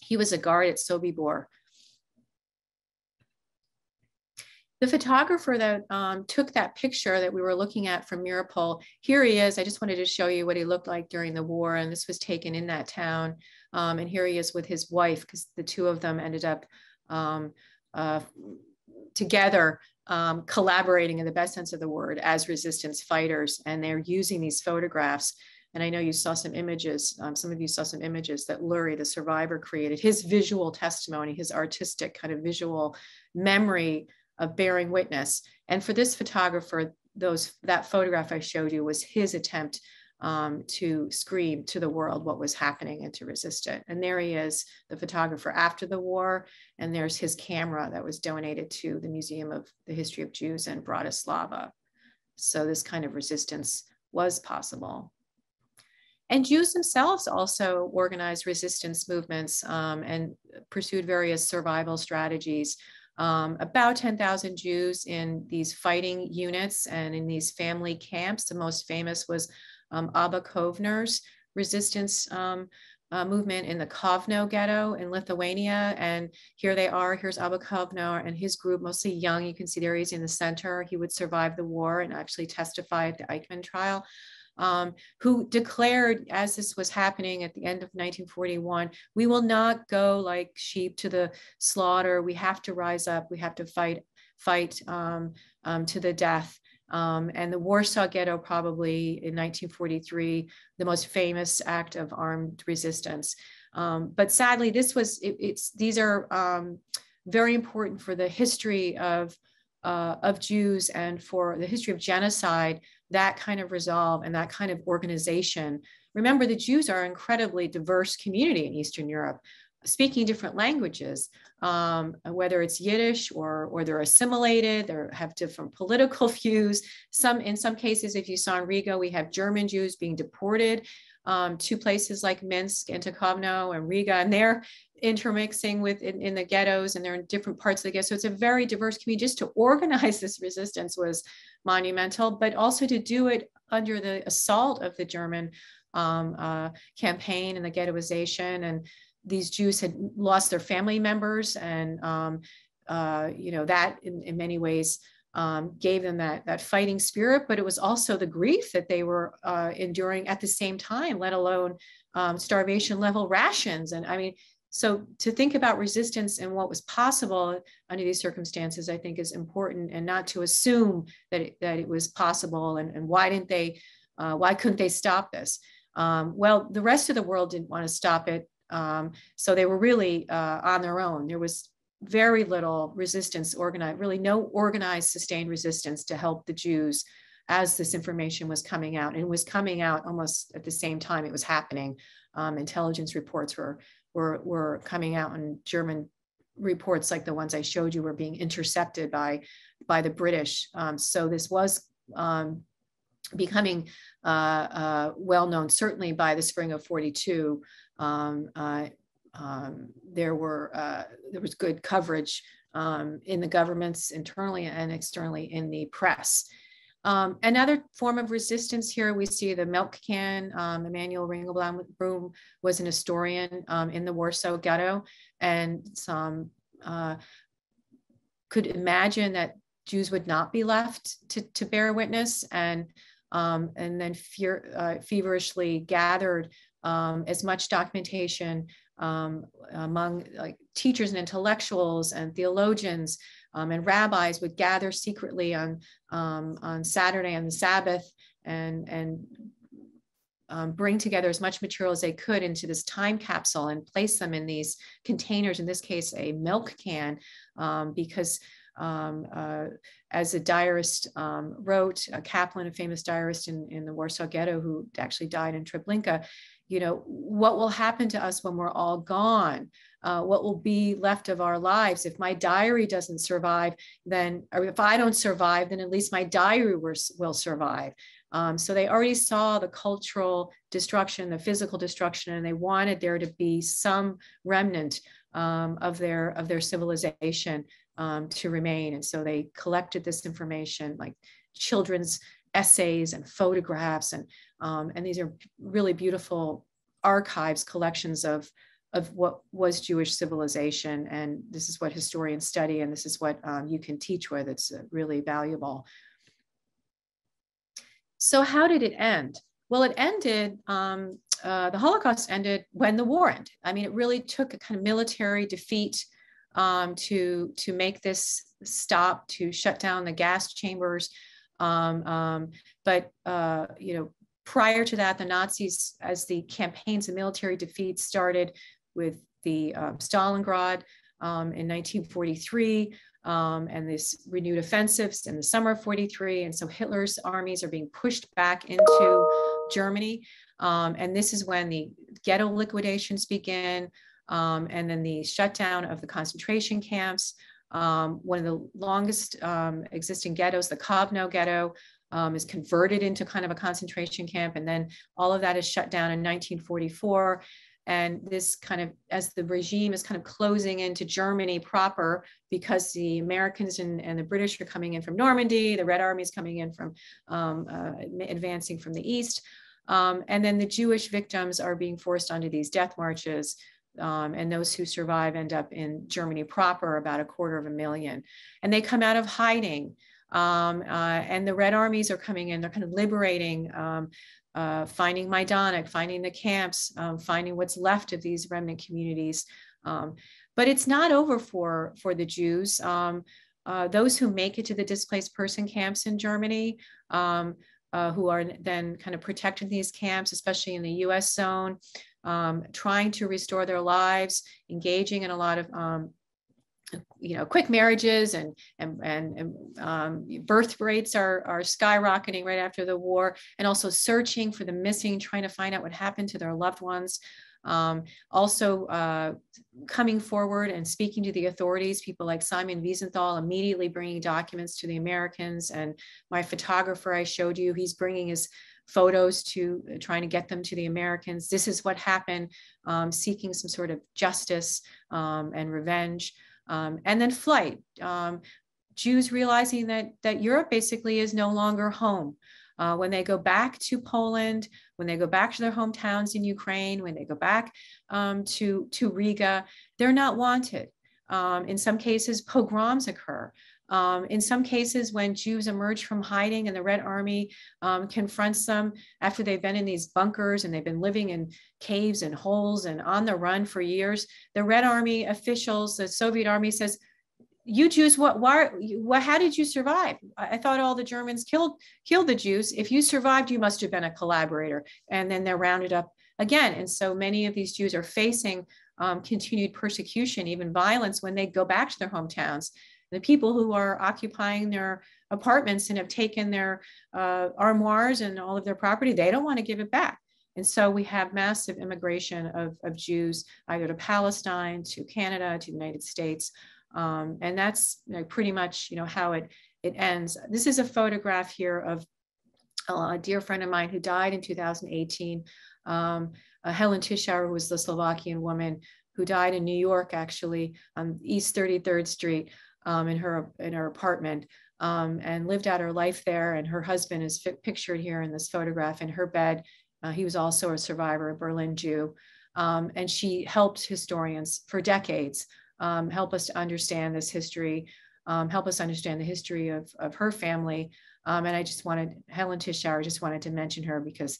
He was a guard at Sobibor. The photographer that um, took that picture that we were looking at from Mariupol, here he is. I just wanted to show you what he looked like during the war, and this was taken in that town. Um, and here he is with his wife because the two of them ended up um, uh, together um, collaborating in the best sense of the word as resistance fighters. And they're using these photographs. And I know you saw some images, um, some of you saw some images that Lurie, the survivor, created, his visual testimony, his artistic kind of visual memory of bearing witness. And for this photographer, those that photograph I showed you was his attempt um, to scream to the world what was happening and to resist it. And there he is, the photographer after the war. And there's his camera that was donated to the Museum of the History of Jews in Bratislava. So this kind of resistance was possible. And Jews themselves also organized resistance movements um, and pursued various survival strategies. Um, about 10,000 Jews in these fighting units and in these family camps. The most famous was um, Abba Kovner's resistance um, uh, movement in the Kovno ghetto in Lithuania. And here they are. Here's Abba Kovner and his group, mostly young. You can see there he's in the center. He would survive the war and actually testify at the Eichmann trial. Um, who declared as this was happening at the end of 1941, we will not go like sheep to the slaughter. We have to rise up. We have to fight, fight um, um, to the death. Um, and the Warsaw Ghetto, probably in 1943, the most famous act of armed resistance. Um, but sadly, this was it, it's these are um, very important for the history of uh, of Jews and for the history of genocide. That kind of resolve and that kind of organization. Remember, the Jews are an incredibly diverse community in Eastern Europe speaking different languages, um, whether it's Yiddish or, or they're assimilated, they have different political views. Some, in some cases, if you saw in Riga, we have German Jews being deported um, to places like Minsk and Kovno and Riga, and they're intermixing with in, in, the ghettos and they're in different parts of the ghetto. So it's a very diverse community. Just to organize this resistance was monumental, but also to do it under the assault of the German um, uh, campaign and the ghettoization and these Jews had lost their family members, and um, uh, you know that in, in many ways um, gave them that that fighting spirit. But it was also the grief that they were uh, enduring at the same time, let alone um, starvation level rations. And I mean, so to think about resistance and what was possible under these circumstances, I think is important, and not to assume that it, that it was possible. And, and why didn't they? Uh, why couldn't they stop this? Um, well, the rest of the world didn't want to stop it. Um, so they were really uh, on their own. There was very little resistance organized, really no organized sustained resistance to help the Jews as this information was coming out and was coming out almost at the same time it was happening. Um, intelligence reports were, were, were coming out and German reports like the ones I showed you were being intercepted by, by the British. Um, so this was um, becoming uh, uh, well known, certainly by the spring of 42. Um, um, there were uh, there was good coverage um, in the governments internally and externally in the press. Um, another form of resistance here, we see the milk can. Um, Emanuel Ringelblum was an historian um, in the Warsaw Ghetto, and some uh, could imagine that Jews would not be left to, to bear witness, and um, and then fear, uh, feverishly gathered um, as much documentation um, among like teachers and intellectuals and theologians um, and rabbis would gather secretly on um, on Saturday on the Sabbath and and um, bring together as much material as they could into this time capsule and place them in these containers. In this case, a milk can, um, because um, uh, as a diarist um, wrote, a Kaplan, a famous diarist in, in the Warsaw Ghetto who actually died in Treblinka, you know, what will happen to us when we're all gone? Uh, what will be left of our lives? If my diary doesn't survive, then, or if I don't survive, then at least my diary will, survive. Um, so they already saw the cultural destruction, the physical destruction, and they wanted there to be some remnant um, of their of their civilization um, to remain. And so they collected this information, like children's essays and photographs, and um, and these are really beautiful archives, collections of of what was Jewish civilization. And this is what historians study, and this is what um, you can teach with. It's uh, really valuable. So how did it end? Well, it ended, um, uh, the Holocaust ended when the war ended. I mean, it really took a kind of military defeat um, to to make this stop, to shut down the gas chambers. Um, um, but uh, you know, prior to that, the Nazis, as the campaigns and military defeats started with the uh, Stalingrad um, in 1943. Um, and this renewed offensives in the summer of 43. And so Hitler's armies are being pushed back into Germany. Um, and this is when the ghetto liquidations begin um, and then the shutdown of the concentration camps. Um, one of the longest um, existing ghettos, the Kovno ghetto, um, is converted into kind of a concentration camp. And then all of that is shut down in 1944. And this kind of, as the regime is kind of closing into Germany proper, because the Americans and, and the British are coming in from Normandy, the Red Army is coming in from um, uh, advancing from the east. Um, and then the Jewish victims are being forced onto these death marches. Um, and those who survive end up in Germany proper, about a quarter of a million. And they come out of hiding. Um, uh, and the Red Armies are coming in, they're kind of liberating, um, uh, finding Majdanek, finding the camps, um, finding what's left of these remnant communities. Um, but it's not over for, for the Jews. Um, uh, those who make it to the displaced person camps in Germany, uh, who are then kind of protected in these camps, especially in the US zone, um, trying to restore their lives, engaging in a lot of um, you know, quick marriages and and and, and um, birth rates are are skyrocketing right after the war, and also searching for the missing, trying to find out what happened to their loved ones. Um, also uh, coming forward and speaking to the authorities, people like Simon Wiesenthal immediately bringing documents to the Americans. And my photographer I showed you, he's bringing his photos to uh, trying to get them to the Americans. This is what happened, um, seeking some sort of justice um, and revenge. Um, and then flight. Um, Jews realizing that, that Europe basically is no longer home. Uh, when they go back to Poland, when they go back to their hometowns in Ukraine, when they go back um, to, to Riga, they're not wanted. In some cases, pogroms occur. Um, in some cases, when Jews emerge from hiding and the Red Army um, confronts them after they've been in these bunkers and they've been living in caves and holes and on the run for years, the Red Army officials, the Soviet Army says, you Jews, what, why, how did you survive? I, I thought all the Germans killed, killed the Jews. If you survived, you must have been a collaborator. And then they're rounded up again. And so many of these Jews are facing um, continued persecution, even violence when they go back to their hometowns. The people who are occupying their apartments and have taken their uh, armoires and all of their property, they don't want to give it back. And so we have massive immigration of, of Jews either to Palestine, to Canada, to the United States. Um, and that's you know, pretty much you know how it it ends. This is a photograph here of a dear friend of mine who died in 2018. Um, uh, Helen Tichauer, who was the Slovakian woman who died in New York, actually on East 33rd Street um, in her in her apartment. Um, and lived out her life there. And her husband is pictured here in this photograph in her bed. Uh, he was also a survivor, a Berlin Jew. Um, and she helped historians for decades um, help us to understand this history, um, help us understand the history of, of her family. Um, and I just wanted, Helen Tichauer, just wanted to mention her because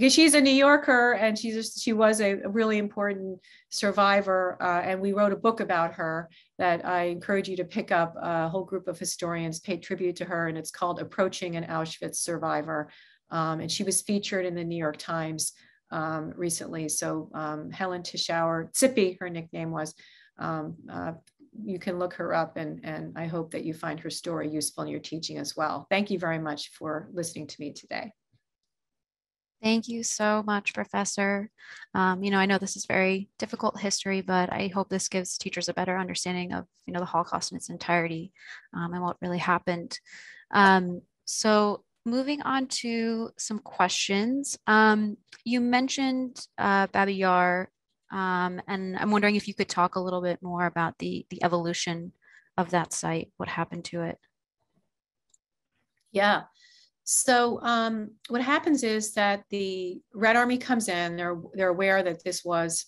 because she's a New Yorker and she's just, she was a, really important survivor. Uh, and we wrote a book about her that I encourage you to pick up. A whole group of historians paid tribute to her, and it's called Approaching an Auschwitz Survivor. Um, and she was featured in the New York Times um, recently. So um, Helen Tichauer, Zippi, her nickname was. Um, uh, you can look her up and, and I hope that you find her story useful in your teaching as well. Thank you very much for listening to me today. Thank you so much, Professor. Um, you know, I know this is very difficult history, but I hope this gives teachers a better understanding of, you know, the Holocaust in its entirety um, and what really happened. Um, so moving on to some questions. Um, you mentioned uh, Babi Yar, um, and I'm wondering if you could talk a little bit more about the, the evolution of that site, what happened to it? Yeah. So um, what happens is that the Red Army comes in, they're, they're aware that this was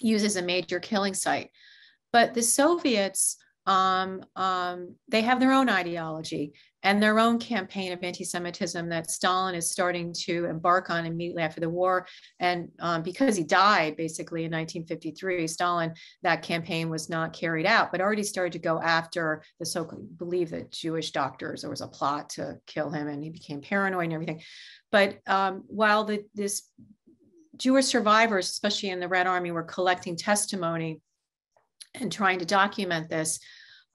used as a major killing site. But the Soviets um, um, they have their own ideology and their own campaign of anti-Semitism that Stalin is starting to embark on immediately after the war. And um, because he died basically in 1953, Stalin, that campaign was not carried out, but already started to go after the so-called believe that Jewish doctors, there was a plot to kill him and he became paranoid and everything. But um, while the, this Jewish survivors, especially in the Red Army, were collecting testimony and trying to document this,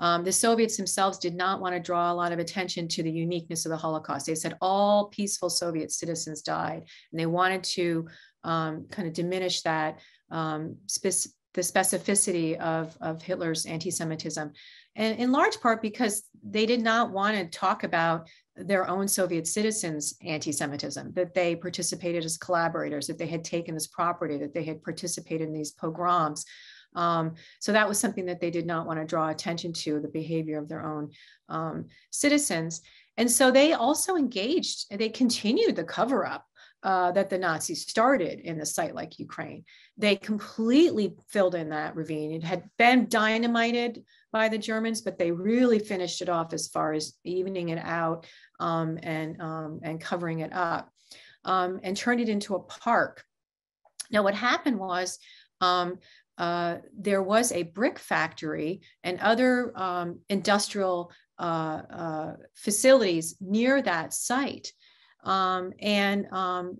um, the Soviets themselves did not want to draw a lot of attention to the uniqueness of the Holocaust. They said all peaceful Soviet citizens died, and they wanted to um, kind of diminish that um, the specificity of, of Hitler's anti-Semitism, and in large part because they did not want to talk about their own Soviet citizens' anti-Semitism, that they participated as collaborators, that they had taken this property, that they had participated in these pogroms. Um, so that was something that they did not want to draw attention to the behavior of their own um, citizens. And so they also engaged, they continued the cover up uh, that the Nazis started in the site like Ukraine. They completely filled in that ravine. It had been dynamited by the Germans, but they really finished it off as far as evening it out um, and, um, and covering it up um, and turned it into a park. Now, what happened was um, uh, there was a brick factory and other um, industrial uh, uh, facilities near that site. Um, and um,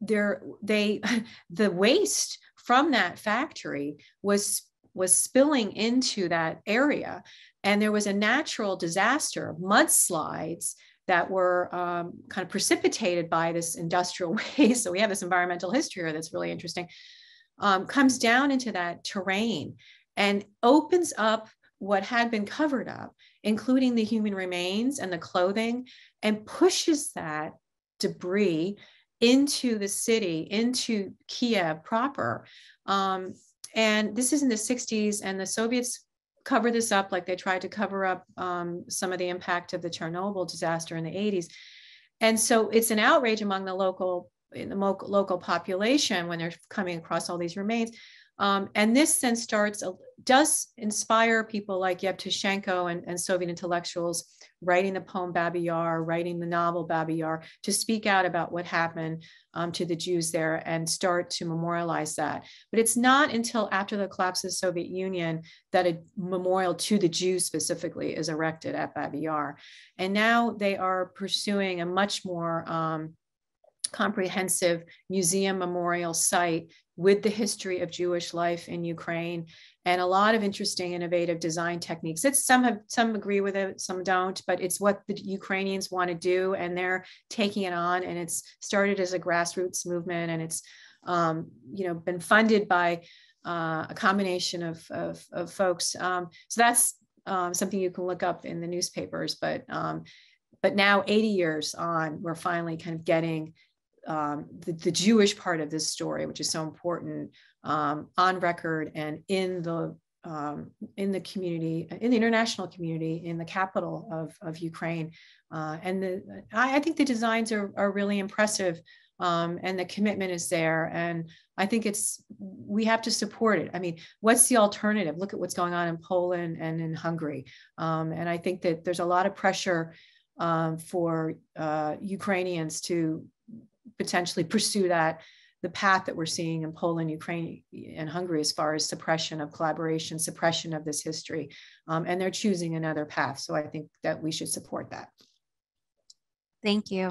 there, they, the waste from that factory was was spilling into that area, and there was a natural disaster, mudslides that were um, kind of precipitated by this industrial waste. So we have this environmental history here that's really interesting. Um, comes down into that terrain and opens up what had been covered up, including the human remains and the clothing, and pushes that debris into the city, into Kiev proper. Um, and this is in the 60s, and the Soviets cover this up like they tried to cover up um, some of the impact of the Chernobyl disaster in the 80s. And so it's an outrage among the local in the local population when they're coming across all these remains. Um, and this then starts, uh, does inspire people like Yevtushenko and, and Soviet intellectuals writing the poem Babi Yar, writing the novel Babi Yar, to speak out about what happened um, to the Jews there and start to memorialize that. But it's not until after the collapse of the Soviet Union that a memorial to the Jews specifically is erected at Babi Yar. And now they are pursuing a much more um, comprehensive museum memorial site with the history of Jewish life in Ukraine and a lot of interesting innovative design techniques. It's some have some agree with it, some don't, but it's what the Ukrainians want to do and they're taking it on and it's started as a grassroots movement and it's um, you know been funded by uh, a combination of, of, of folks. Um, so that's um, something you can look up in the newspapers, but um, but now 80 years on, we're finally kind of getting um, the, the, Jewish part of this story, which is so important, um, on record and in the um, in the community, in the international community, in the capital of, of Ukraine. Uh, and the, I, I, think the designs are, are really impressive um, and the commitment is there. And I think it's, we have to support it. I mean, what's the alternative? Look at what's going on in Poland and in Hungary. Um, and I think that there's a lot of pressure um, for uh, Ukrainians to potentially pursue that the path that we're seeing in Poland, Ukraine, and Hungary as far as suppression of collaboration, suppression of this history, um, and they're choosing another path. So I think that we should support that. Thank you.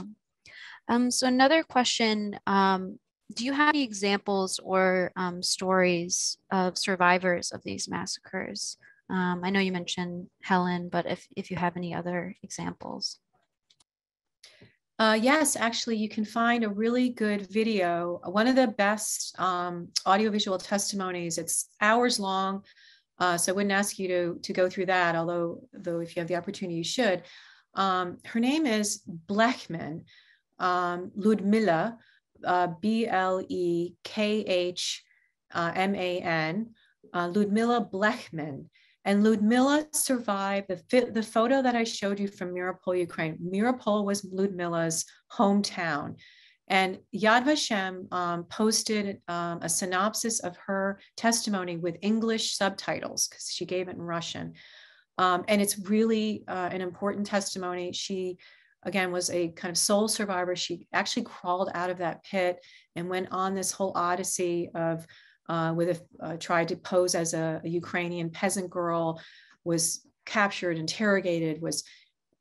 Um, so another question, um, do you have any examples or um, stories of survivors of these massacres? Um, I know you mentioned Helen, but if, if you have any other examples. Uh, yes, actually, you can find a really good video. One of the best um, audiovisual testimonies. It's hours long, uh, so I wouldn't ask you to to go through that. Although, though, if you have the opportunity, you should. Um, her name is Blekhman, um, Ludmila, uh, B L E K H uh, M A N, uh, Ludmila Blekhman. And Ludmila survived the, the photo that I showed you from Mariupol, Ukraine. Mariupol was Ludmila's hometown. And Yad Vashem um, posted um, a synopsis of her testimony with English subtitles because she gave it in Russian. Um, and it's really uh, an important testimony. She, again, was a kind of sole survivor. She actually crawled out of that pit and went on this whole odyssey of uh, with a, uh, tried to pose as a, a, Ukrainian peasant girl, was captured, interrogated, was,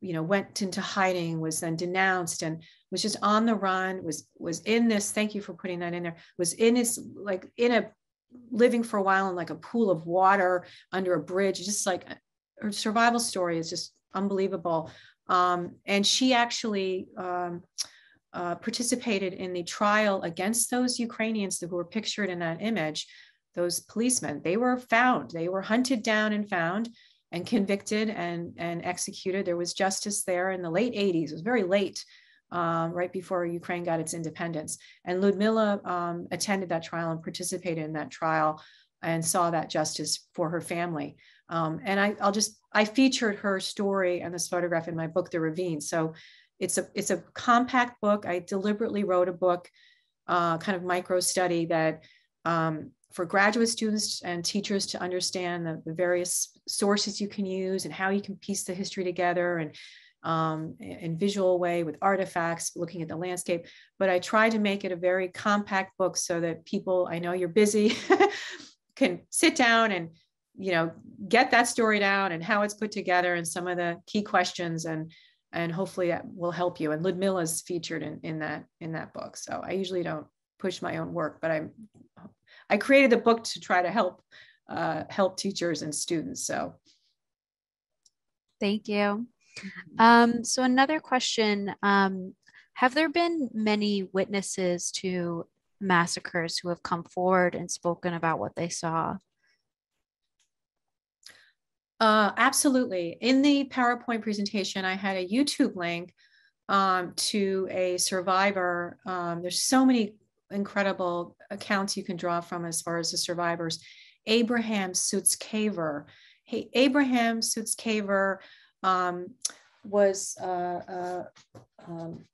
you know, went into hiding, was then denounced, and was just on the run. Was was in this. Thank you for putting that in there. Was in this like in a living for a while in like a pool of water under a bridge. Just like her survival story is just unbelievable. Um, and she actually. Um, uh, participated in the trial against those Ukrainians who were pictured in that image, those policemen. They were found, they were hunted down and found and convicted and, and executed. There was justice there in the late 80s. It was very late, um, right before Ukraine got its independence. And Ludmila um, attended that trial and participated in that trial and saw that justice for her family. Um, and I, I'll just I featured her story and this photograph in my book, The Ravine. So it's a it's a compact book. I deliberately wrote a book, uh, kind of micro study that um, for graduate students and teachers to understand the, the, various sources you can use and how you can piece the history together and um, in visual way with artifacts, looking at the landscape. But I try to make it a very compact book so that people, I know you're busy, can sit down and you know get that story down and how it's put together and some of the key questions and and hopefully that will help you. And Ludmila is featured in in that in that book. So I usually don't push my own work, but I'm I created the book to try to help uh, help teachers and students. So thank you. Mm-hmm. Um, so another question, um, have there been many witnesses to massacres who have come forward and spoken about what they saw? Uh, absolutely. In the PowerPoint presentation, I had a YouTube link um, to a survivor. Um, there's so many incredible accounts you can draw from as far as the survivors. Abraham Sutzkever. Hey, Abraham Sutzkever um, was uh, uh, um,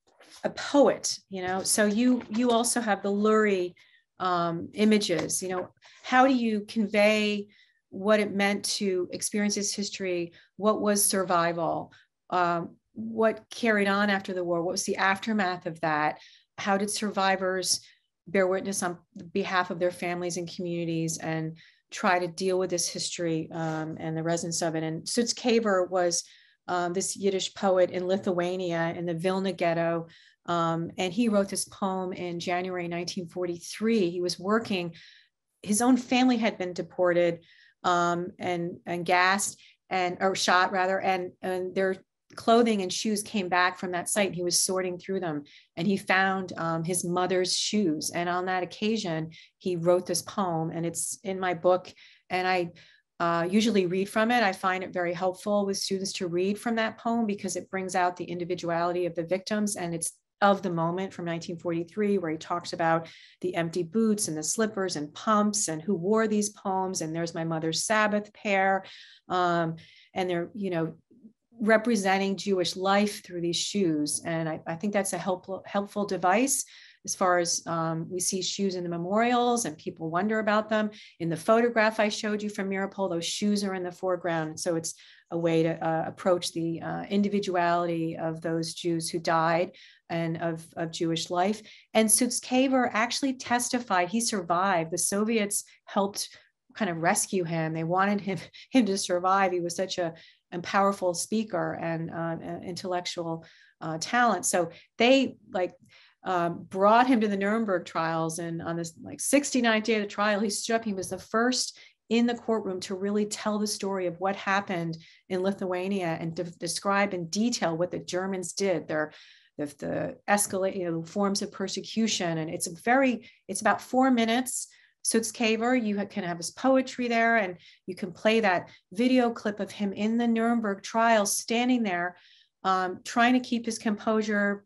a poet, you know. So you you also have the Lurie um, images. You know, how do you convey what it meant to experience this history? What was survival? Um, what carried on after the war? What was the aftermath of that? How did survivors bear witness on behalf of their families and communities and try to deal with this history um, and the resonance of it? And Sutzkever was um, this Yiddish poet in Lithuania in the Vilna ghetto. Um, and he wrote this poem in January 1943. He was working, his own family had been deported um, and, and gassed and or shot rather, and, and their clothing and shoes came back from that site. He was sorting through them and he found um, his mother's shoes. And on that occasion, he wrote this poem, and it's in my book. And I uh, usually read from it. I find it very helpful with students to read from that poem because it brings out the individuality of the victims and it's of the moment from 1943 where he talks about the empty boots and the slippers and pumps and who wore these poems and there's my mother's sabbath pair um, and they're you know representing jewish life through these shoes and I, I think that's a helpful helpful device as far as um, we see shoes in the memorials and people wonder about them. In the photograph I showed you from Mariupol, those shoes are in the foreground. So it's a way to uh, approach the uh, individuality of those Jews who died and of, of Jewish life. And Sutzkever actually testified, he survived. The Soviets helped kind of rescue him. They wanted him, him to survive. He was such a, a powerful speaker and uh, intellectual uh, talent. So they like um, brought him to the Nuremberg trials. And on this like 69th day of the trial, he stood up. He was the first in the courtroom to really tell the story of what happened in Lithuania and to describe in detail what the Germans did. Their the, the you know, forms of persecution. And it's a very, it's about four minutes. Sutzkever, you can have his poetry there and you can play that video clip of him in the Nuremberg trial, standing there, um, trying to keep his composure,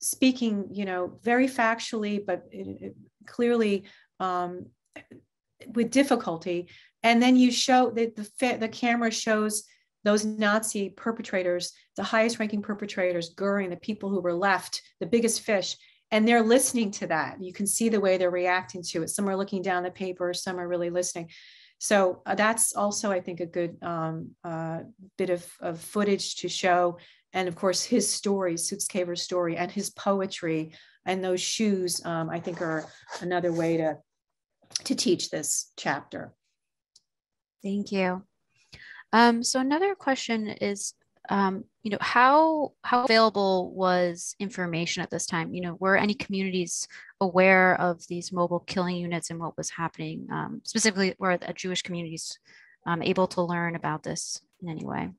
speaking, you know, very factually, but it, it clearly um, with difficulty. And then you show that the, the camera shows those Nazi perpetrators, the highest ranking perpetrators, Goering, the people who were left, the biggest fish, and they're listening to that. You can see the way they're reacting to it. Some are looking down the paper, some are really listening. So uh, that's also, I think, a good um, uh, bit of, of footage to show and of course his story, Sutzkever's story, and his poetry, and those shoes, um, I think, are another way to to teach this chapter. Thank you. Um, so another question is, um, you know, how how available was information at this time? You know, were any communities aware of these mobile killing units and what was happening? Um, specifically, were the Jewish communities um, able to learn about this in any way?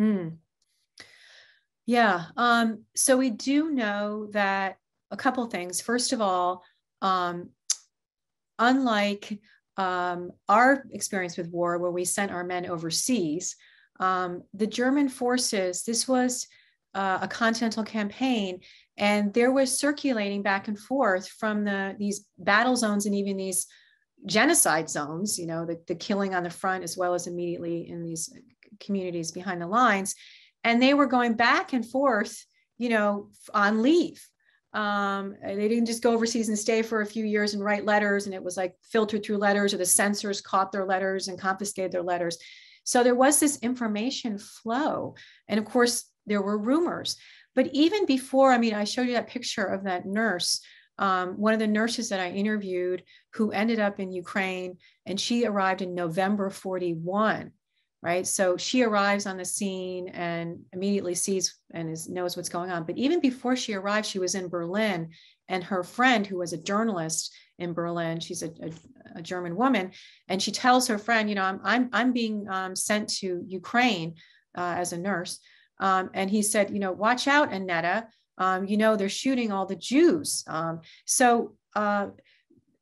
Mm. Yeah. Um, so we do know that a couple things. First of all, um, unlike um, our experience with war, where we sent our men overseas, um, the German forces, this was uh, a continental campaign, and there was circulating back and forth from the these battle zones and even these genocide zones, you know, the, the killing on the front as well as immediately in these communities behind the lines. And they were going back and forth, you know, on leave. Um, they didn't just go overseas and stay for a few years and write letters, and it was like filtered through letters, or the censors caught their letters and confiscated their letters. So there was this information flow. And of course, there were rumors. But even before, I mean, I showed you that picture of that nurse um, one of the nurses that I interviewed who ended up in Ukraine, and she arrived in November 41, right? So she arrives on the scene and immediately sees and is, knows what's going on. But even before she arrived, she was in Berlin, and her friend, who was a journalist in Berlin, she's a, a, a German woman, and she tells her friend, you know, I'm I'm I'm being um, sent to Ukraine uh, as a nurse. Um, and he said, you know, watch out, Annetta um, you know, they're shooting all the Jews. Um, so uh,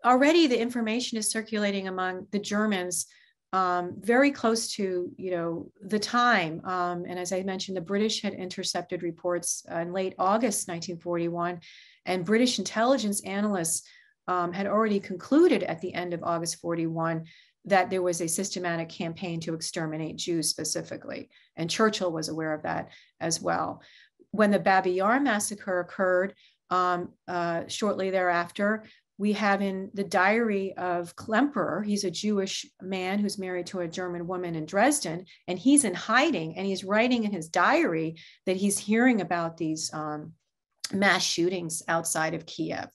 already the information is circulating among the Germans um, very close to, you know, the time. Um, and as I mentioned, the British had intercepted reports uh, in late August 1941, and British intelligence analysts um, had already concluded at the end of August 41 that there was a systematic campaign to exterminate Jews specifically. And Churchill was aware of that as well when the Babi Yar massacre occurred um, uh, shortly thereafter, we have in the diary of Klemperer, he's a Jewish man who's married to a German woman in Dresden, and he's in hiding and he's writing in his diary that he's hearing about these um, mass shootings outside of Kiev.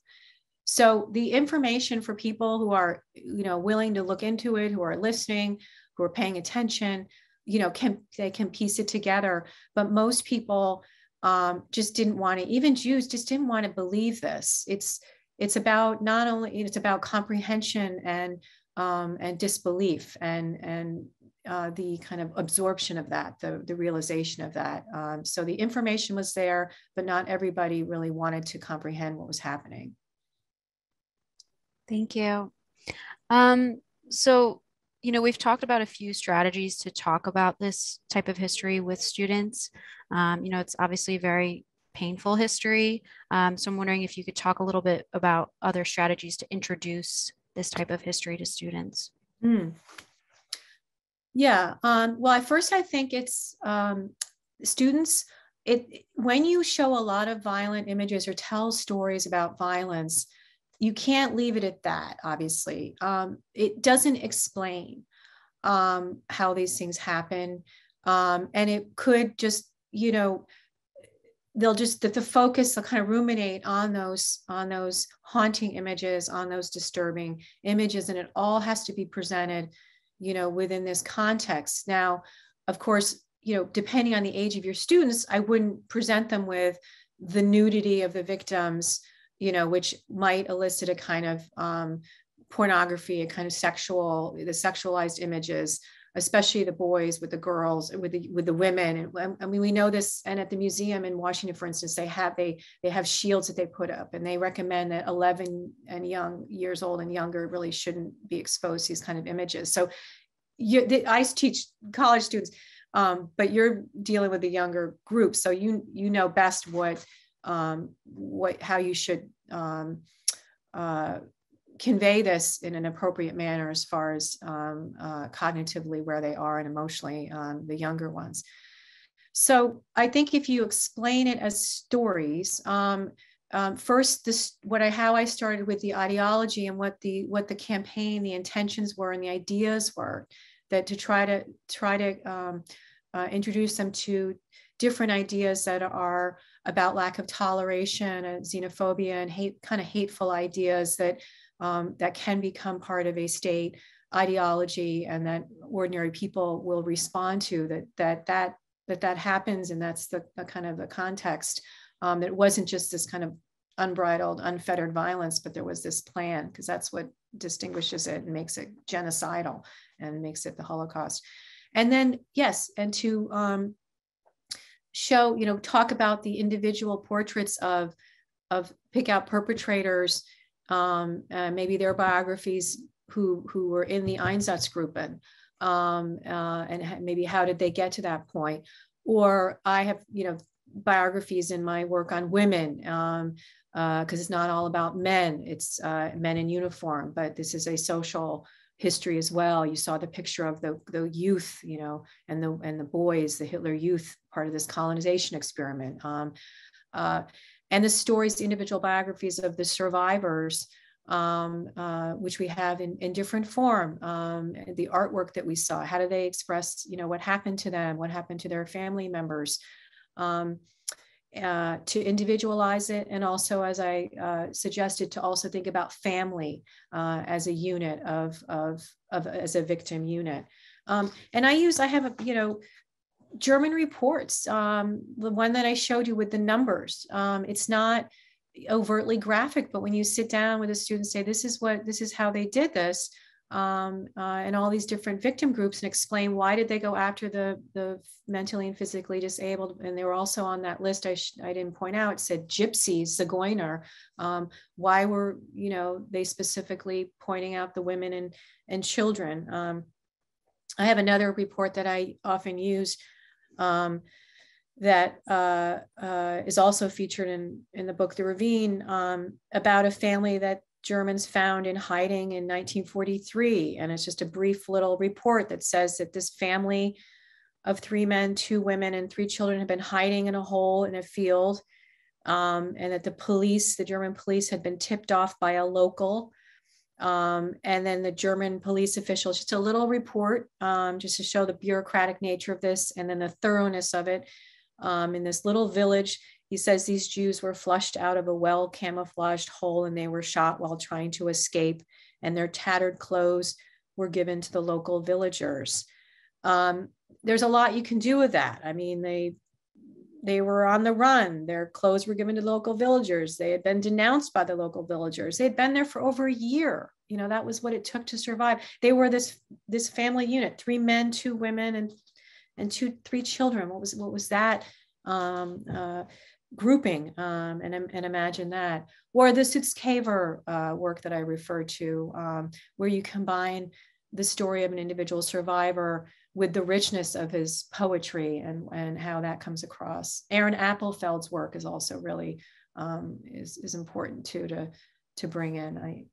So the information for people who are, you know, willing to look into it, who are listening, who are paying attention, you know, can they can piece it together. But most people um, just didn't want to even jews just didn't want to believe this it's it's about not only it's about comprehension and um, and disbelief and and uh, the kind of absorption of that the, the realization of that. Um, so the information was there but not everybody really wanted to comprehend what was happening. Thank you. Um, so you know, we've talked about a few strategies to talk about this type of history with students. Um, you know, it's obviously very painful history. Um, so I'm wondering if you could talk a little bit about other strategies to introduce this type of history to students. Mm. Yeah. Um, well, at first, I think it's um, students. It when you show a lot of violent images or tell stories about violence, you can't leave it at that, obviously. Um, it doesn't explain um, how these things happen. Um, and it could just, you know, they'll just that the focus they'll kind of ruminate on those on those haunting images on those disturbing images and it all has to be presented you know within this context. Now of course you know depending on the age of your students i wouldn't present them with the nudity of the victims you know, which might elicit a kind of um, pornography, a kind of sexual, the sexualized images, especially the boys with the girls, with the with the women. And I mean, we know this. And at the museum in Washington, for instance, they have they they have shields that they put up, and they recommend that 11 and young years old and younger really shouldn't be exposed to these kind of images. So, you, the, I teach college students, um, but you're dealing with a younger group, so you you know best what um, what how you should um, uh, convey this in an appropriate manner as far as um, uh, cognitively where they are and emotionally um, the younger ones. So i think if you explain it as stories um, um, first this what i how i started with the ideology and what the what the campaign the intentions were and the ideas were that to try to try to um, uh, introduce them to different ideas that are about lack of toleration and xenophobia and hate kind of hateful ideas that um, that can become part of a state ideology and that ordinary people will respond to that that that that that happens and that's the, the kind of the context um, that it wasn't just this kind of unbridled unfettered violence but there was this plan because that's what distinguishes it and makes it genocidal and makes it the holocaust. And then yes and to um, show, you know, talk about the individual portraits of, of pick out perpetrators, um, uh, maybe their biographies who, who were in the Einsatzgruppen, um, uh, and maybe how did they get to that point? Or I have, you know, biographies in my work on women because um, uh, it's not all about men. It's uh, men in uniform, but this is a social history as well. You saw the picture of the, the youth, you know, and the and the boys, the Hitler Youth, part of this colonization experiment. Um, uh, and the stories, the individual biographies of the survivors, um, uh, which we have in, in different form. Um, the artwork that we saw, how do they express, you know, what happened to them, what happened to their family members. Um, uh, to individualize it and also as i uh, suggested to also think about family uh, as a unit of, of, of as a victim unit um, and i use i have a you know german reports um, the one that i showed you with the numbers um, it's not overtly graphic but when you sit down with a student say this is what this is how they did this um, uh, and all these different victim groups and explain why did they go after the, the mentally and physically disabled. And they were also on that list I, I didn't point out, it said gypsies, Zigeuner. Um, why were, you know, they specifically pointing out the women and, and children? Um, I have another report that I often use um, that uh, uh, is also featured in, in the book, The Ravine, um, about a family that Germans found in hiding in 1943. And it's just a brief little report that says that this family of three men, two women, and three children had been hiding in a hole in a field. Um, and that the police, the German police, had been tipped off by a local. Um, and then the German police officials, just a little report, um, just to show the bureaucratic nature of this and then the thoroughness of it. Um, in this little village, he says these Jews were flushed out of a well camouflaged hole and they were shot while trying to escape, and their tattered clothes were given to the local villagers. Um, there's a lot you can do with that. I mean, they they were on the run. Their clothes were given to local villagers. They had been denounced by the local villagers. They had been there for over a year. You know, that was what it took to survive. They were this this family unit, three men, two women, and and two three children. What was what was that? Um, uh, grouping um, and, and imagine that. Or the Sutzkever uh, work that I referred to, um, where you combine the story of an individual survivor with the richness of his poetry and, and how that comes across. Aaron Appelfeld's work is also really um, is, is important too to, to bring in. I,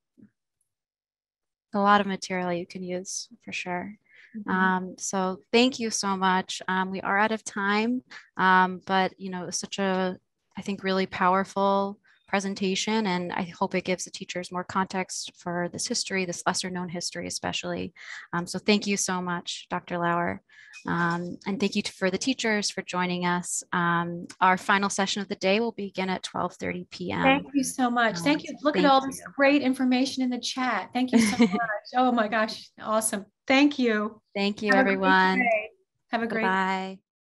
a lot of material you can use for sure. Mm-hmm. Um, so thank you so much. Um, we are out of time, um, but you know, it was such a, I think, really powerful presentation, and I hope it gives the teachers more context for this history, this lesser known history, especially. Um, so thank you so much, Dr. Lower. Um, and thank you to, for the teachers for joining us. Um, our final session of the day will begin at 12.30 p.m. Thank you so much. Thank you. Look thank at all you. this great information in the chat. Thank you so much. oh my gosh, awesome. Thank you. Thank you, Have everyone. A Have a great Bye.